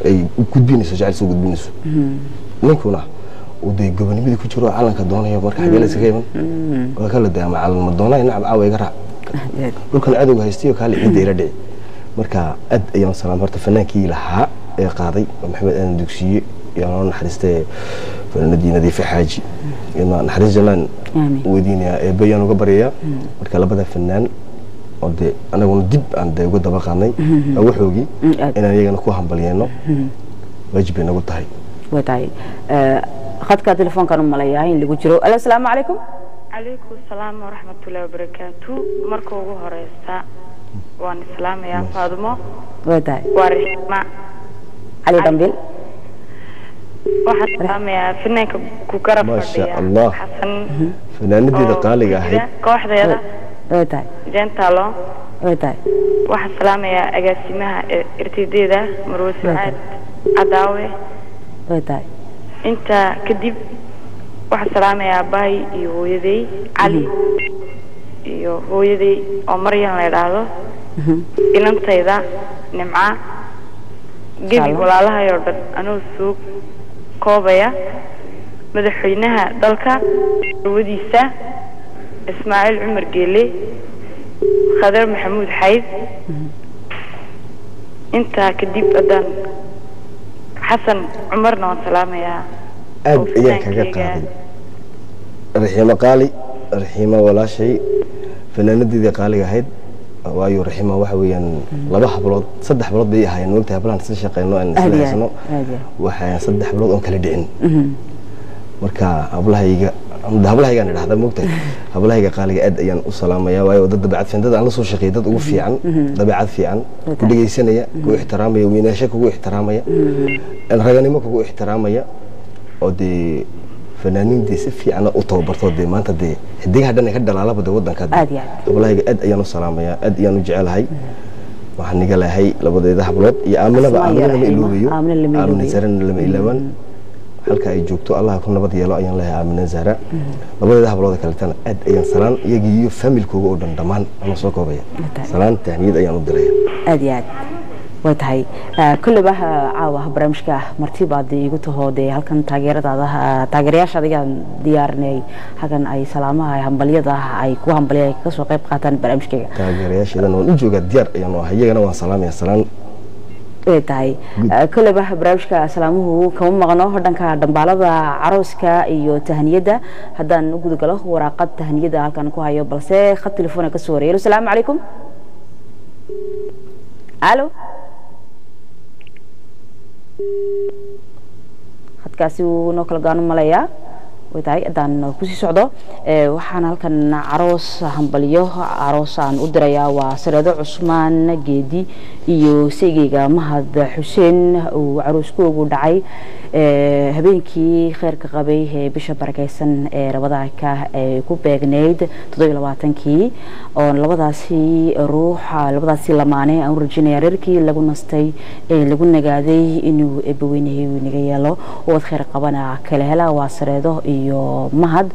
ay gudbinayso jacayl soo gudbinayso. Ninkuna uu dee gobonimadii ku jiro calanka doonayo marka xagee la iskaga iman waa kala de ama calan ma doonay nacab caawa iga raac dhulkan cadowga haystayo kaale cidda ila dhici marka aad ayaan salaam horta fanaankii lahaa ee qaaday maxamed aadan dugsiye iyo noo naxariistay fanaanadii nadiife xaaji. Iyadna naxariis jalaan weydiinayaa eebbe ayaan uga baryayaa marka labada fanaan oo de anaguna dib aan de uga daba qaadnay waxoogii inaan iyagana ku hambalyeeno. Waajib bay nagu tahay way tahay. Khadka telefoonkan u malayaa in lagu jiro. Asalaamu calaykum calaykum salaam waraxmatullahi wabarakaatu marka ugu horeysa waan islaamayaa faadumo. Way tahay. Waa rixma cali dambil. Waxaan islaamayaa finaanka ku garab maasha fadhiya allah. Xasan. Fanaanadeeda qaaliga ahayd. kooxdeeda. Way tahay. Jentalo way tahay. Waxaan salaamayaa agaasimaha irtideeda marwe sacaad cadaawe tahay. Intaa kadib waxaan salaamayaa aabbahay iyo hooyaday cali iyo hooyaday oo maryan la idhaahdo inantayda nimca gebi walaalahay oo dhan anoo soo koobaya madaxweynaha dalka dawadiisa ismaaciil cumar geele khadar maxamuud xayd. Intaa kadib haddaan xasan cumarna waan salaamayaa aad ayaan kaga qaaday. Raxiimo qaali raxiimo walaashay fanaanadeedii qaaliga ahayd. Waayo raxima waxa weeyaan laba hablood saddex hablood bay ahaayeen. Moogtahay hablahan isla shaqeyno aan isla haysano waxaan saddex hablood oon kala dhicin. Marka hablahayga hablahaygaan idhahda moogtahay. Hablahayga qaaliga aad ayaan u salaamaya waayo dad dabeecad fiican dad aan la soo shaqeeyay dad ugu fiican dabeecad fiican ku dhegeysanaya ku ixtiraamaya weynaasho kugu ixtiraamaya raganimo kugu ixtiraamaya oo dee fanaaniintii si fiican u tababarto dee maanta dee xidigaha dhan ka dhalaalaba dee wadanka hablahayga aad ayaan u salaamaya aad ayaan u jecelahay waxaan niga labadeeda hablood iyo aaminaba aamina lama iloobayo aamina sarana lama ilaaban halka ay joogto allah ku nabad yeelo ayaan leeyahay aamina zahra. Labadeeda hablood kaletana aad ayaan salaan iyagii iyo familkooga oo dhan dhammaan ama soo koobaya salaan tahniyad ayaan u diraya aad iyo aad. Way tahay. Kulleba caawa barnaamijka marti baad igu taho dee halkan taageeradaada taageerayaasha adigaan diyaarinay halkan ay salaamaha hambalyada ay ku hambalya ay kaga soo qayb qaataan barnaamijkayga. Taageerayaasheedana waan u joogaa diyaar ayaan u ahay iyagana waan salaamaya salaan way tahay kulleba barnaamijka salaamuhu kama maqno dhanka dhambaalada carooska iyo tahniyadda haddaan u gudagalo waraaqad tahniyadda halkan ku hayo balse khad telefoona ka soo wareeyo asalaamu calaykum. Alo? Khadkaasi wuu noo kala gaanu malayaa haddaan ku sii socdo waxaan halkan caroos hambalyo caroos aan u dirayaa waa sareedo cusmaan geedi iyo seygeyga mahad xuseen. Uu carooskoogu dhacay habeenkii kheyrka qabay ee bisha barakeysan ee labadaaka ay ku beegneyd toddobiyo labaatankii. Oo labadaasi ruuxa labadaasi lamaane aan u rajinaya reerkii lagu nastay ee lagu nagaaday inuu eebaweynahay naga yeelo. Uwad kheyr qabana kala hela waa sareedo iyo mahad.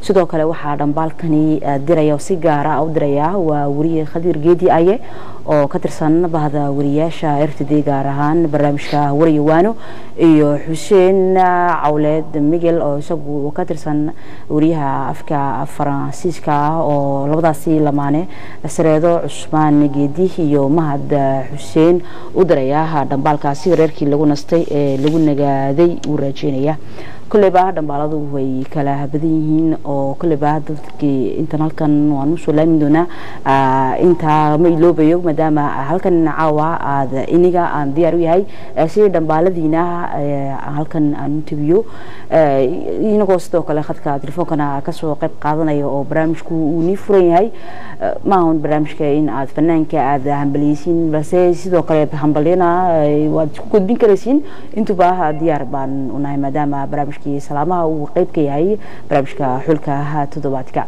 Sidoo kale waxaa dhambaalkani diraya si gaara u diraya waa weriye khadiir geedi aye oo ka tirsan bahda wariyaasha rtd gaar ahaan barnaamijka wariye waano iyo xuseen cawleed miguel oo isagu ka tirsan wariyaha afka faransiiska ah oo labadaasi lamaane sareedo cusmaan geedi iyo mahad xuseen u diraya dhambaalkaasi reerkii lagu nastay ee lagu nagaaday uu raajeynaya kolleyba dhambaaladu way kala badan yihiin oo kolleyba dadkii intan waan u soo laamin doonaa intaa ma iloobayo maadaama halkan caawa aad iniga aan diyaar u yahay. Si dhambaaladiina halkan aan u tebiyo inagoo sidoo kale khadka telefoonkana ka soo qayb qaadanaya oo barnaamijku uu nii furan yahay. Maahan barnaamijka in aad fanaanka aad hambaliyeysiin balse sidoo kale hambalyana waad isku gudbin karaysiin. Intuba diyaar baan u nahay maadaama barnaamijkii salaamaha uu qeyb ka yahay barnaamijka xulka toddobaadka.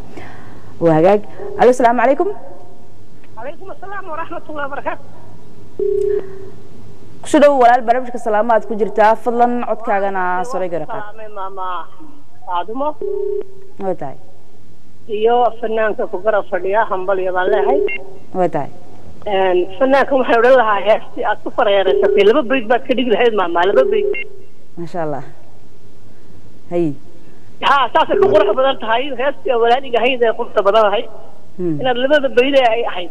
Waa hagaag. Alo asalaamu calaykum. Calaykum asalaam waraxmatullahi wabarakaatu ku soo dhowo walaal barnaamijka salaamaad ku jirtaa. Fadlan codkaagana sore gara qaad. Waa tahay. Iyo fanaanka ku garab fadhiya hambalya baan leehay waa tahay. Fanaankan waxay odhan lahaa heesti aad ku fareereysatay laba bayd baad ka dhigi lahayd maama laba bayd maasha allah ha saasay ku qurux badan tahay heestii walaaliga ahayd ee qurta badan ahayd inaad labada bayd ee ay ahayd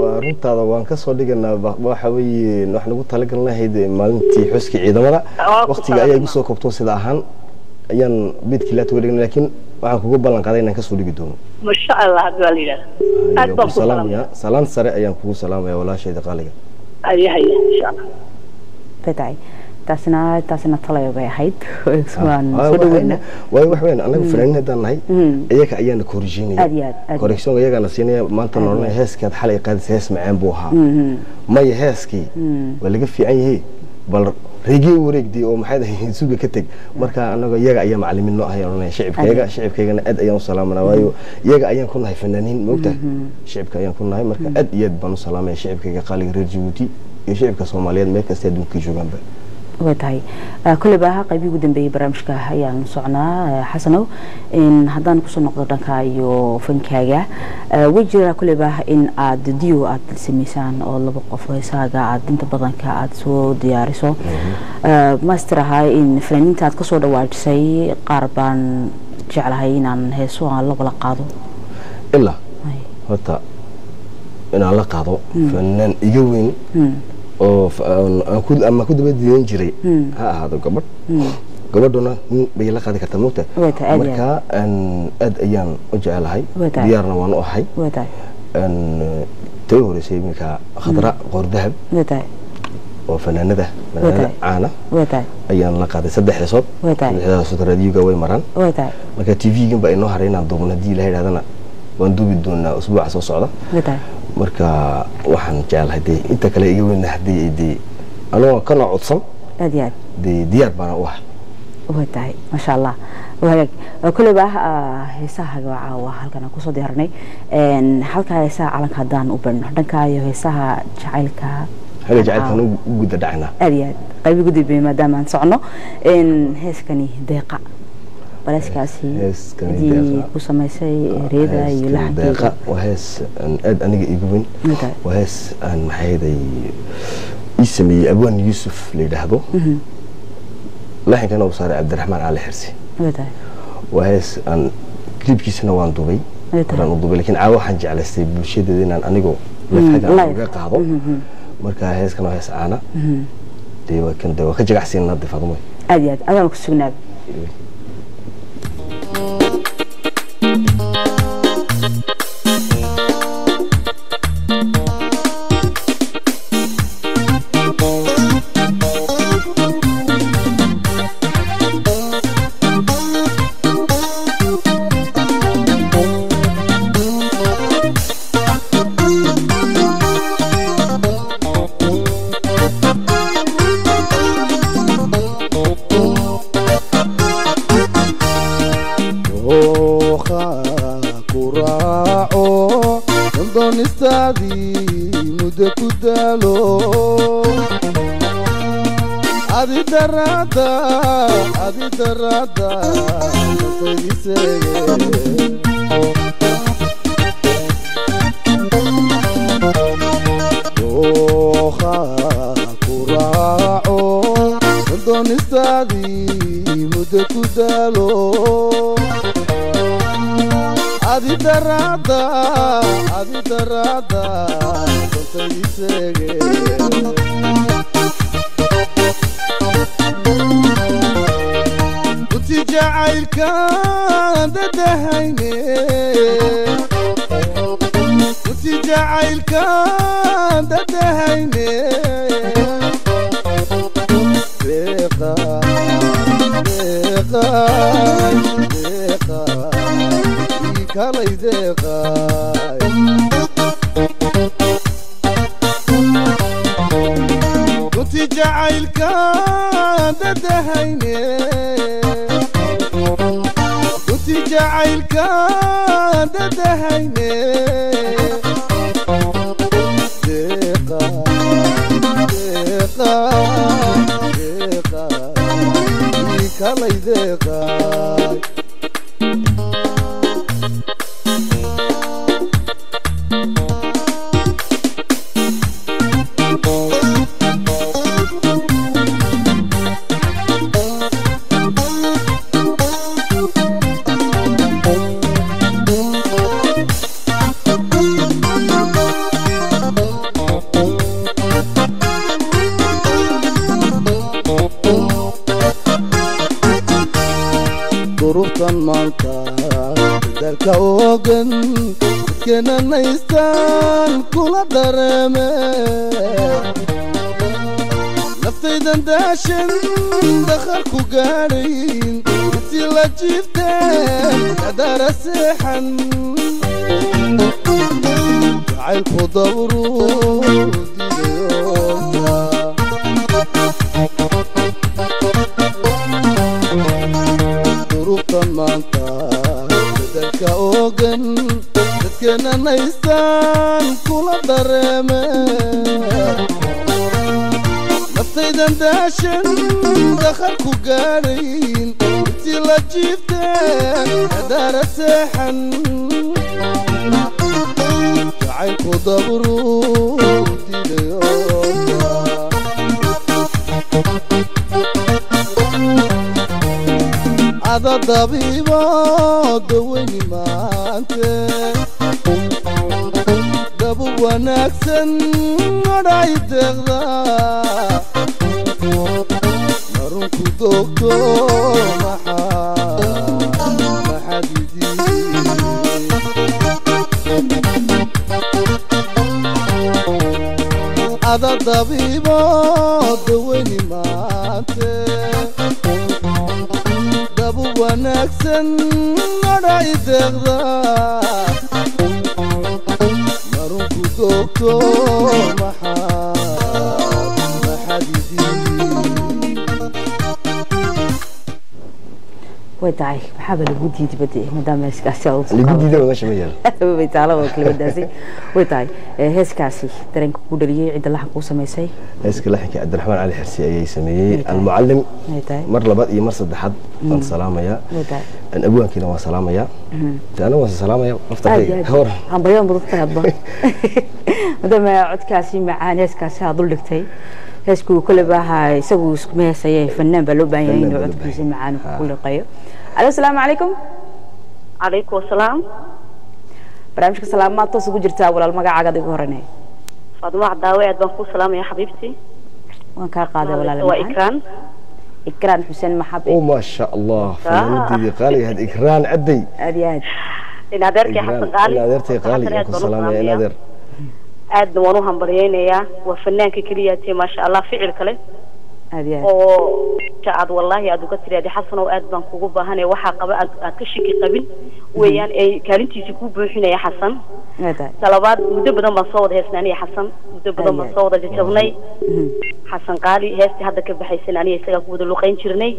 waa runtaada waan ka soo dhiganaa waxa weeye wax nagu talagal lahayd maalintii xuskii ciidamada waktiga ayaa igu soo koobto sida ahaan ayaan beedkii laata wadhigna laakiin waxaan kugu ballan qaaday inaan ka soo dhigi doono masha allah hadda waa la yidhahda aad baan ku salaamaya salaan sare ayaan kugu salaamaya walaashayda qaaliga haya haya insha allah taasina taasina talayo bay ahayd. Waan Ah, soo waxayna- dhaweynaa. waayo wax weyn. Anagu fanaaniin haddaan nahay. Iyaga ayaana korrijiinaya aad aad iyo korreksiyonka iyagaana siinaya maanta noolana heeskaad xalay qaadaysa hees macaan buu ahaa. Maya heeskii. Waa laga fiican yahay. Bal reegii wareegdii oo maxay dahay suga ka teg. Marka anaga iyaga ayaa macalimiin noo ahay oranaya. Shicibkayga shicibkaygana aad ayaan u salaamanaa waayo iyaga ayaan ku nahay fanaaniin moogtahay shicibka ayaan ku nahay marka aad iyo aad baan u salaamaya shicibkayga qaaliga reer jabuuti iyo shicibka soomaaliyeed meel kasta adduunka joogaanba way tahay. Ah, kolleyba qaybihii ugu dambeeyey barnaamijka ayaan socnaa ah, xasanow in haddaan ku soo noqdo dhanka iyo fankaaga. Ah, way jiraa kolleyba in aad diyo aad samaysaan oo laba qof heesaaga aad inta badanka aad soo diyaariso. Ah, master ahaa in fanaaniinta aad ka soo dhawaajisay. Qaar baan jeclahay inaan heeso aan labala qaado. Ilaa horta inaan la qaado fanaan iga weyn oo ama ku daba diidan jiray. Ha ahaado gabadh. Gabadhuna nin bay la qaadi kartaa moogta Way tahay, aad ayaan u jecelahay diyaarna waan u ahay. Taga horeysay iminka khadra qoordahab way tahay. Oo fanaanada fanaanada caana. Ayaan la qaaday saddex heesood Way tahay. saddexdaas heesood raadiyoga way maraan. Marka tv-gan baa inoo haray inaan duubno haddii ilaha idhahdana waan duubi doonaa usbuuca soo socda marka waxaan jecelahay dee inta kale iga weyna haddii dee anoo kana codsan? Dee diyaar baana u ahay. Way tahay maasha allah. Wagaag kolleyba ah heesaha caawa halkan aan ku soo diyaarinay halkaa heesaha calanka haddaan u barno dhanka iyo heesaha jacaylka. Xagga jacaylkan u gudda aad iyo aad qaybi gudubay maadaama aan socno heeskani deeqa Deeqa. ku samaysay ereyada iyo Heeskani deeqa laxankeeda waa hees aan aad aniga igu weyn. Waa hees aan maxayday ii sameeyey abwaan yuusuf la yidhaahdo. Laxinkana uu saaray cabdiraxmaan cali xirsi waa hees aan klibkiisana waan dubay. Horaan u dubay laakiin caawa waxaan jeclaystay bulshadeeda inaan anigoo lafhaga uga qaado. Marka heeskan waa hees caana. Dee waa kan dee waa ka jagacsiina hadda faadumo aad iyo aad. Adaan ku sugnaada doonistaadii muddo ku daalo adi daraada adi daraada nafaydiseege jacaylkaan dadahayne runti jacaylkaan dadahayne الثقاي كنت جعل هيني كنت جعل كادة هيني ثقاي ثقاي ثقاي ورود duruubta maanta bedelka oogan dadkeenan haysaan kula dareeme naftaydan daashan dakhar ku gaadhayn intii la jiibteen hadaara seexan عيكو دبرو هذا طبيبة دويني ما أنت دبو ونكسن راي تغضى مرنكو دكتور محا محا هذا طبيب دويني ماتي دبو دكتور محاتي way tahay maxaaba lagu diidi bade maadaama heeskaasi lagu diiday waa meesha ma yaalo way tahay ee, heeskaasi dareenka ku dhaliyey cidda laxan kuu samaysay heeska laxinka cabdiraxmaan cali xirsi ayay sameeyey. Almucalim mar labaad iyo mar saddexaad waan salaamayaa abwaankiina waan salaamayaa aniga waan salaamaya badan tahay hadba maadaama codkaasi macaan heeskaasi aad dul dhigtay heesku koleba ahaa isagu iskuma heesaya fanaan baa loo baahan yahay inuu codkiisa macaan ku liqayo alo asalaamu calaykum calaykum asalaam barnaamijka salaamaad toos ugu jirtaa walaal magacaaga adigu horanay faaduma cadaawe aad baan kuu salaamaya xabiibtii waan kaa qaaday walaal waa ikraan. Ikraan xuseen maxabe o maasha allah fanaanadii qaaligahayd ikraan cadday aad iyo aad. In adeerkii xasan qaali. In adeertay qaali aan ku salaamaya in adeer aadna waan u hambalyaynayaa waa fanaanka keliya tee maasha allah ficil kale. Aad iyo aad oo aad wallahi aad uga tiraadi xasan oo aad baan kugu baahanaya waxaa qaba aad ka shaki qabin. Weeyaan ee kaalintiisii ku buuxinaya xasan. Talabaad muddo badan baan soo wada heesnay aniga xasan. Muddo badan baan soo wada jajabnay. Xasan qaali heestii hadda ka baxaysan aniga isagaa ku wada luqayn jirnay.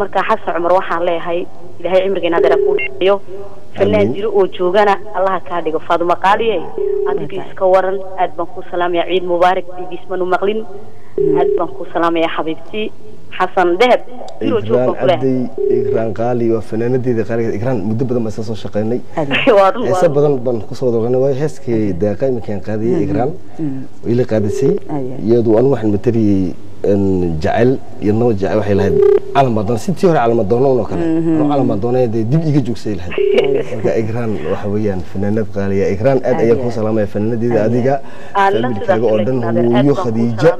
Marka xasan cumar waxaan leeyahay ilaahay cimrigeena adeera kuu dhiyo fanaan jiro oo joogana allaha kaa dhigo. Faaduma qaaliye adiga iska waran. Aad baan ku salaamaya ciid mubaarak dhigiismanu maqlin. Aad baan ku salaamaya xabiibtii xasan deheb. Cadday ikraan qaali waa fanaanadeeda qaaligeed ikraan muddo badan baan isla soo shaqaynay heese badan baan ku soo wada oganay waayo heeskii deeqa iminkaan qaadiyey ikraan way ila qaadisay. Iyadu anu waxaan mataliyey jacayl iyadna jacayl waxay lahayd doona sintii hore calan baa doonan oo kale anu calan baa doonay dee dib iga joogsay lahayd. Marka ikraan waxa weeyaan fanaanad qaaliya. Ikraan aad ayaan kuu salaamaya fanaanadeeda adiga. Familkaaga oo dhan hooyo khadiija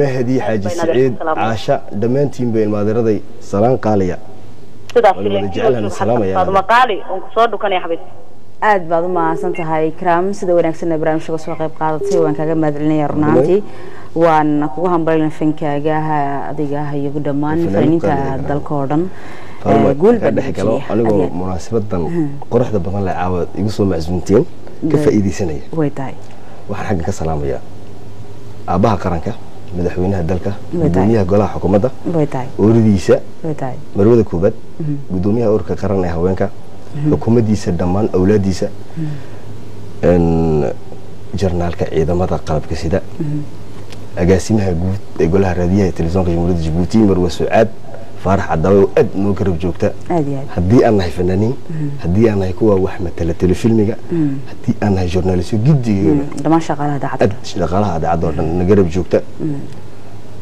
mahdi xaaji saciid caasha dhammaantiin bay ilmaadiraday salaan qaaliya. Wada jecelahay, waan aad baad u mahadsan tahay. Ikraam sida wanaagsan ee barnaamijka soo qayb qaadatay waan kaaga mahadcelinaya runaantii waan kugu hambalina fankaaga adiga iyo dhammaan Fanaaniinta fanaaniinta dalka oo dhan. Eh, guul ka dhex galo baa anigoo munaasabadan quruxda badan leh caawa igu soo macsuunteen ka faa'iidaysanaya. Way tahay. Waxaan xagga ka salaamayaa aabbaha qaranka madaxweynaha dalka gudoomiyaha golaha xukuumadda way tahay. ooridiisa way tahay. marwada koobaad Mhm. gudoomiyaha ururka qaran ee haweenka Xukuumaddiisa dhammaan awlaadiisa jarnaalka ciidamada qalabka sida agaasimaha guud ee golaha raadiyaha ee telefisonka jamhuuriyadda jabuuti marwe sucaad faarax cadaawe oo aad noo garab joogta. Haddii aan nahay fanaaniin haddii aan nahay kuwa wax matala telefilmiga Mm. haddii aan nahay journalisyo giddiga Mm, shaqaalaha idaacadda oo dhan na garab joogta.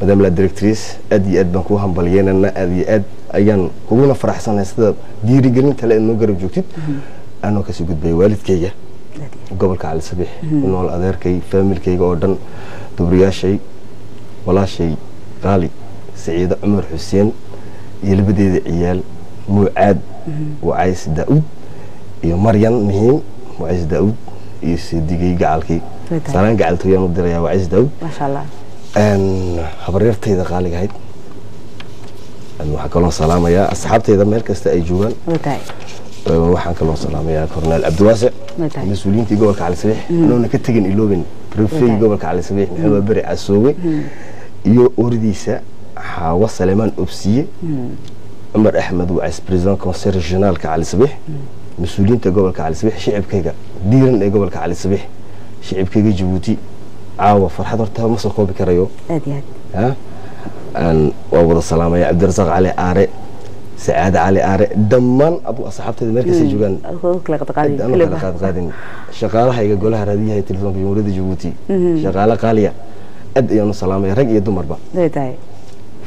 Madame la directrice aad iyo aad baan kuu hambalyeynana aad iyo aad ayaan kuguna faraxsanahay sida dhiirigelinta le noo garab joogtid. Anoo ka sii gudbaya waalidkayga gobolka cali sabiix Mhm. nool adeerkay faamilkayga oo dhan dubriyaashay walaashay qaali saciide cumar xuseen iyo labadeeda ciyaal muucaad wacays daa'uud iyo maryan mihiim wacays daa'uud iyo sidigay gacalkii. Salaan gacaltooyaan u dirayaa wacays daa'uud habaryartayda qaaliga ahayd. Een, waxaan kaloo salaamayaa asxaabtayda meel kasta ay joogaan. Waxaan kaloo salaamayaa korneel cabdiwaasic mas'uuliyiintii gobolka cali sabiix Mm. anoona ka tegin ilooben prefeygii Okay. gobolka cali sabiix maxamed beri casoowe iyo ooridiisa xaawo saleemaan obsiye. Cumar axmed wacays president conseil regionaalka cali sabiix mas'uuliyiinta gobolka cali sabiix shicibkayga diiran ee gobolka cali sabiix shicibkayga jabuuti caawa farxad horta ma soo koobi karayo aan waan wada salaamaya cabdirasaaq cali aare sacaad cali aare. Dhammaan asxaabteeda meel kastay joogaan. kala qaadqaadin shaqaalahayga golaha raadiyaha ee telefoonka jamhuuriyadda jabuuti shaqaale qaaliya aad ayaan u salaamaya rag iyo dumarba.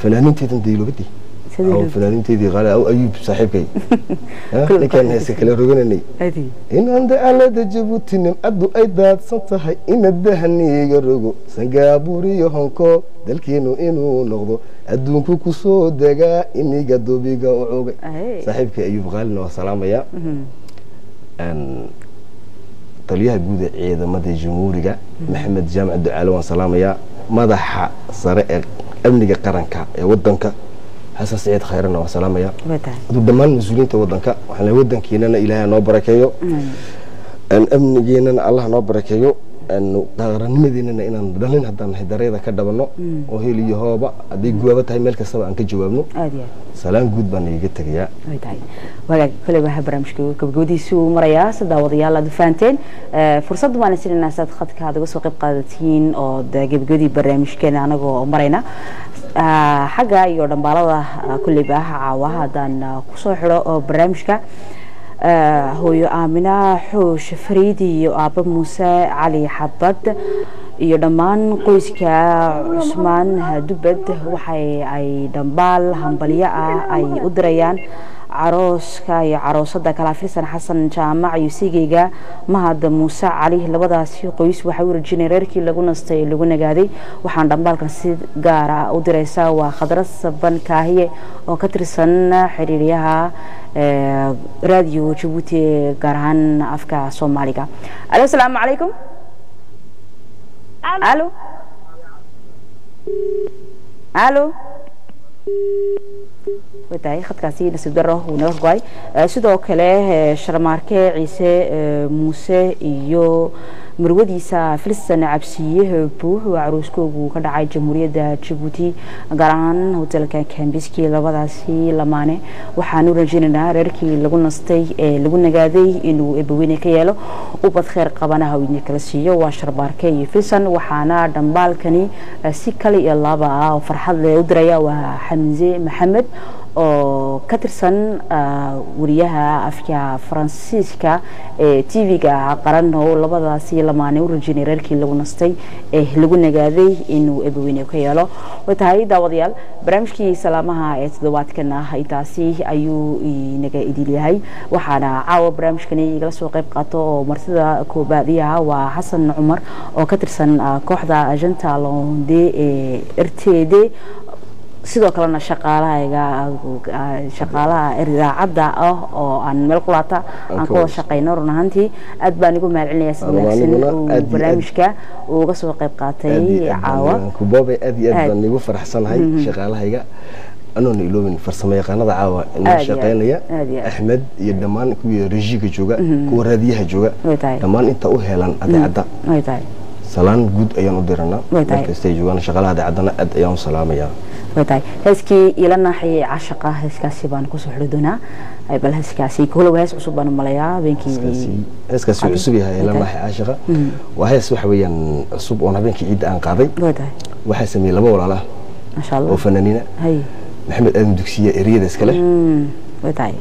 Fanaaniinteedan dayloobadii fanaaninteydi qaali aw ayuub saaxiibkay ninkaan heese kala rogananay inaan dacalada jabuuti nimcaddu ay daadsan tahay ina dahaniga rogo sangaaburiyo honko dalkiinu inuu noqdo adduunku ku soo degaa iniga dubiga u cogay saaxiibkii ayuub qaalina waa salaamayaa taliyaha guud ee ciidamada jamhuuriga maxamed jaamac ducaale waan salaamayaa madaxa sare ee amniga qaranka ee wadanka xasan saciid khayrana waan aduu dhammaan mas'uuliyiinta wadanka leeyahay wadankiinana ilaahay noo barakeeyo. Aan amnigeennana allah noo barakeeyo aan qarannimadeennana inaan dhalin haddaan nahay dareeda ka dhabanno. Mm. oo hel iyo hooba. Hadday guwaaba tahay meel kastaba aan ka jawaabno. Salaan guud baan iiga tegayaa. Wagaag koley waxaa barnaamijka gabagabadiisu uu marayaa si daawadayaal aad u fahanteen Eh, fursad waan isinaynaa saad khadka aad uga soo qayb qaadatiin oo gabagabadii barnaamijkeena anagoo marayna. Ah, xagga iyo dhambaalada kolleyba ah caawa haddaan ah, ku soo xidho oo barnaamijka hooyo aamina xoosh fariid iyo aabba muuse cali xabad iyo dhammaan qoyska cusmaan dubad waxay ay dhambaal hambalyo ah ay u dirayaan carooska iyo caroosada kalaafirsan xasan jaamac iyo sigeyga mahad muuse cali labadaasi qoys waxay u rajinay reerkii lagu nastay ee lagu nagaaday. Waxaan dhambaalkan si gaara u diraysaa waa khadra saban kaahiye oo ka tirsan xiriiryaha eh, raadiyo jabuuti ee gaar ahaan afka soomaaliga. Alo asalaamu calaykum. Alo. Alo watahay khadkaasi nasiib daro wuu naga Eh, sidoo kale sharmaarke ciise muuse iyo marwadiisa filsan cabsiye buux oo caruuskoogu ka dhacay jamhuuriyadda jabuuti gaar ahaan hotelka kambiski labadaasi lamaane. Waxaan u reerkii lagu nastay ee lagu nagaaday inuu eebaweyne ka yeelo. Ubad kheer qabanaha uu kala siiyo waa sharbaarke iyo filsan waxaana dhambaalkani eh, si kale iyo laba ah farxad leh u diraya waa xamse maxamed oo ka tirsan ah, wariyaha afka faransiiska ee tv-ga qaran oo labadaasi lamaane u rajeynay reerkii lagu nastay lagu nagaaday inuu ebaweyne ka yeelo. Way tahay daawadayaal barnaamijkii salaamaha ee toddobaadkan ah intaasi ayuu inaga idil yahay. Waxaana caawa barnaamijkani igala soo qayb qaato oo martida koobaadiyaha waa xasan cumar oo ka tirsan ah, kooxda agenta londe ee r t d sidoo kalena shaqaalahayga shaqaalaha idaacadda ah oo aan meel kulaata aan ka wada shaqeyno run ahaantii aad baan igu mahadcelinayaa si wanaagsan uu barnaamijka uga soo qayb qaatay caawa. kuboobe aad iyo aad baan igu faraxsanahay shaqaalahayga anoona iloobin farsamo yaqaanada caawa inoo shaqeynaya axmed iyo dhammaan kuwii rejiga jooga kuwa raadiyaha jooga. Dhammaan inta u helan adeecadda. Salaan guud ayaan u diranaa markastay joogaan shaqaalaha adeecaddana aad ayaan u salaamayaa way tahay heeskii ila naaxiyay cashaqa heeskaasi baan ku soo xidhi doonaa bal heeskaasi kolow hees cusub baan malayaa habeenkii heeskaasi wuu cusub yahay ila naaxi cashaqa. Waa hees waxa weeyaan cusub oon habeenkii ciidda aan qaaday. Waxaa sameeyey laba walaal ah oo fanaaniina. Maxamed aadan dugsiye eriyada iskale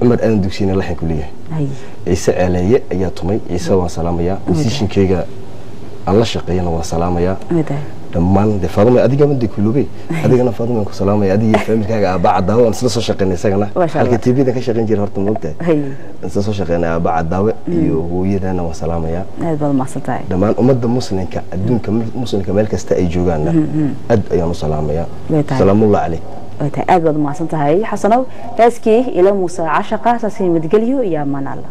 cumar aadan dugsiyena laxan ku leeyahay. Ciise ceeleeye ayaa tumay ciise waan salaamayaa. Musishinkeyga aan la shaqeeyana waan salaamayaa dhammaan de faaduma adiga made kulube adigana faaduma ku salaamaya adiga faamilkaaga aabaa cadaawe aan isla soo shaqeynay isagana. Halka tvdan ka shaqeyn jira horta moogtahay isla soo shaqeynay aabaa cadaawe iyo hooyadana waan salaamaya aad baad mahadsantahay dhammaan ummadda muslimka adduunka muslimka meel kasta ay joogaanna aad ayaan u salaamaya salaamullah caleyk aad baad umahadsan tahay xasanow heeskii ila muuse cashaqa saasi madgelyo iyo amaan alla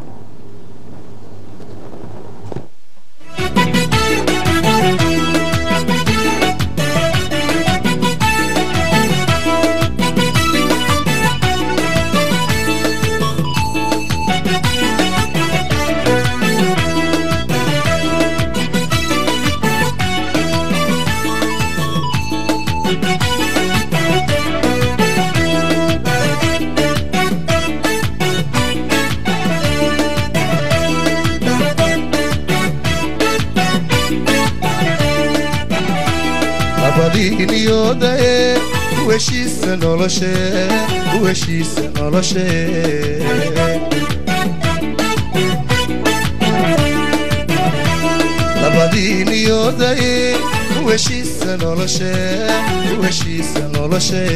alaşe bu eşise alaşe Labadili odayı bu eşise alaşe bu eşise alaşe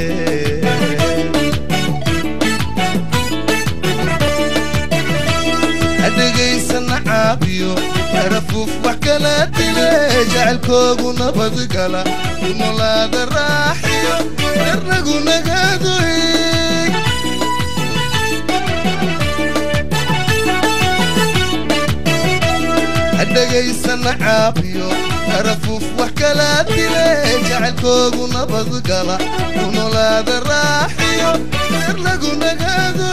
dhegaysan caabiyo tarafuuf wax kala dile jecelkoogu nabad gala nolaada raaxi dhegaysan caabiyo karafuuf wax kala dile jacelkoogu nabad gala ku nolaada raaxiyo sir lagu nagaado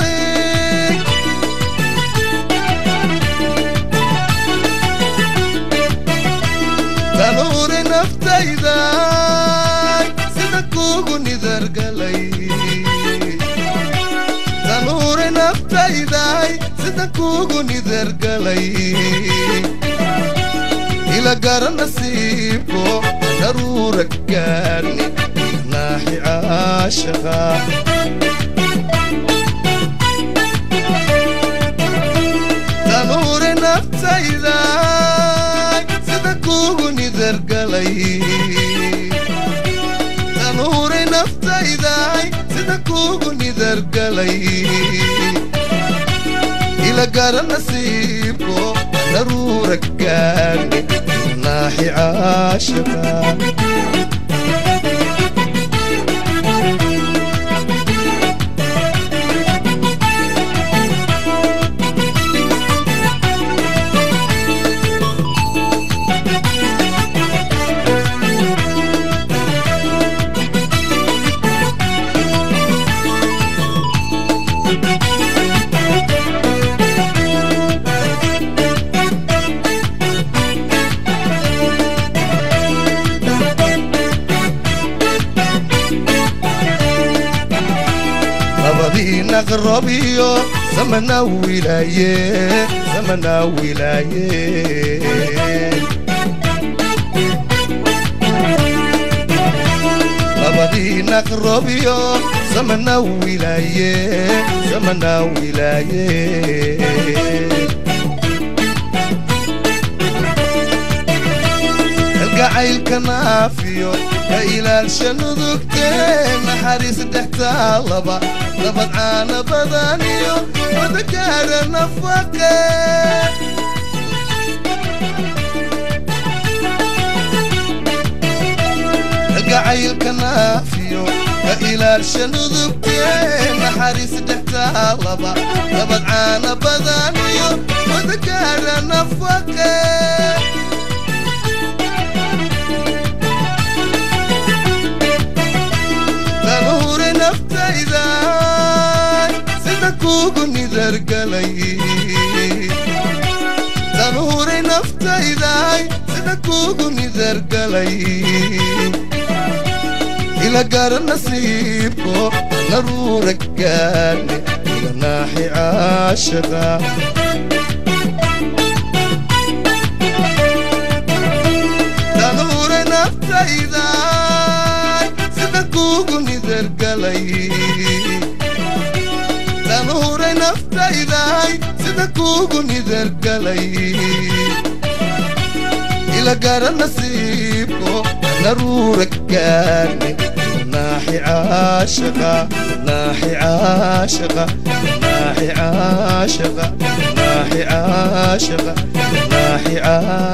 loogu nidargalay danuure nabtaydahay sidan kuugu nidargalay ila gara nasiibko daruura gaadhni naaxi caashaqa نفتيداك سدكوغو نذرقلي ಗಿಡ ಕೂಗು ನಿದರ್ಗಲೈ ಇಲಗರ ನಸೀಬೋ ضرورك كان ناحي عاشقه ተቅረብዮ ዘመናዊ ላየ ዘመናዊ ላየ መዲና ቅረብዮ ዘመናዊ ላየ ዘመናዊ ላየ جعيل كنافيو يا إلال شنو ذكتي محاريس تحت اللبا لبط عانا بدانيو وذكار النفاقي جعيل كنافيو يا إلال شنو ذكتي محاريس تحت اللبا لبط عانا بدانيو وذكار kuugu nidargalay lama huray naftayday sida kuugu nidargalay ila gara nasiibko naruura gaadne ila naaxi caashaqa danuure naftayda sida kuugu nidargalay danuure naftayday sida kuugu nidargalay ila gara nasiibko naruura gaadne naaxi caashaqa naaxi caashaqa naaxi caashaqa naaxi caashaqa naaxi caashaqa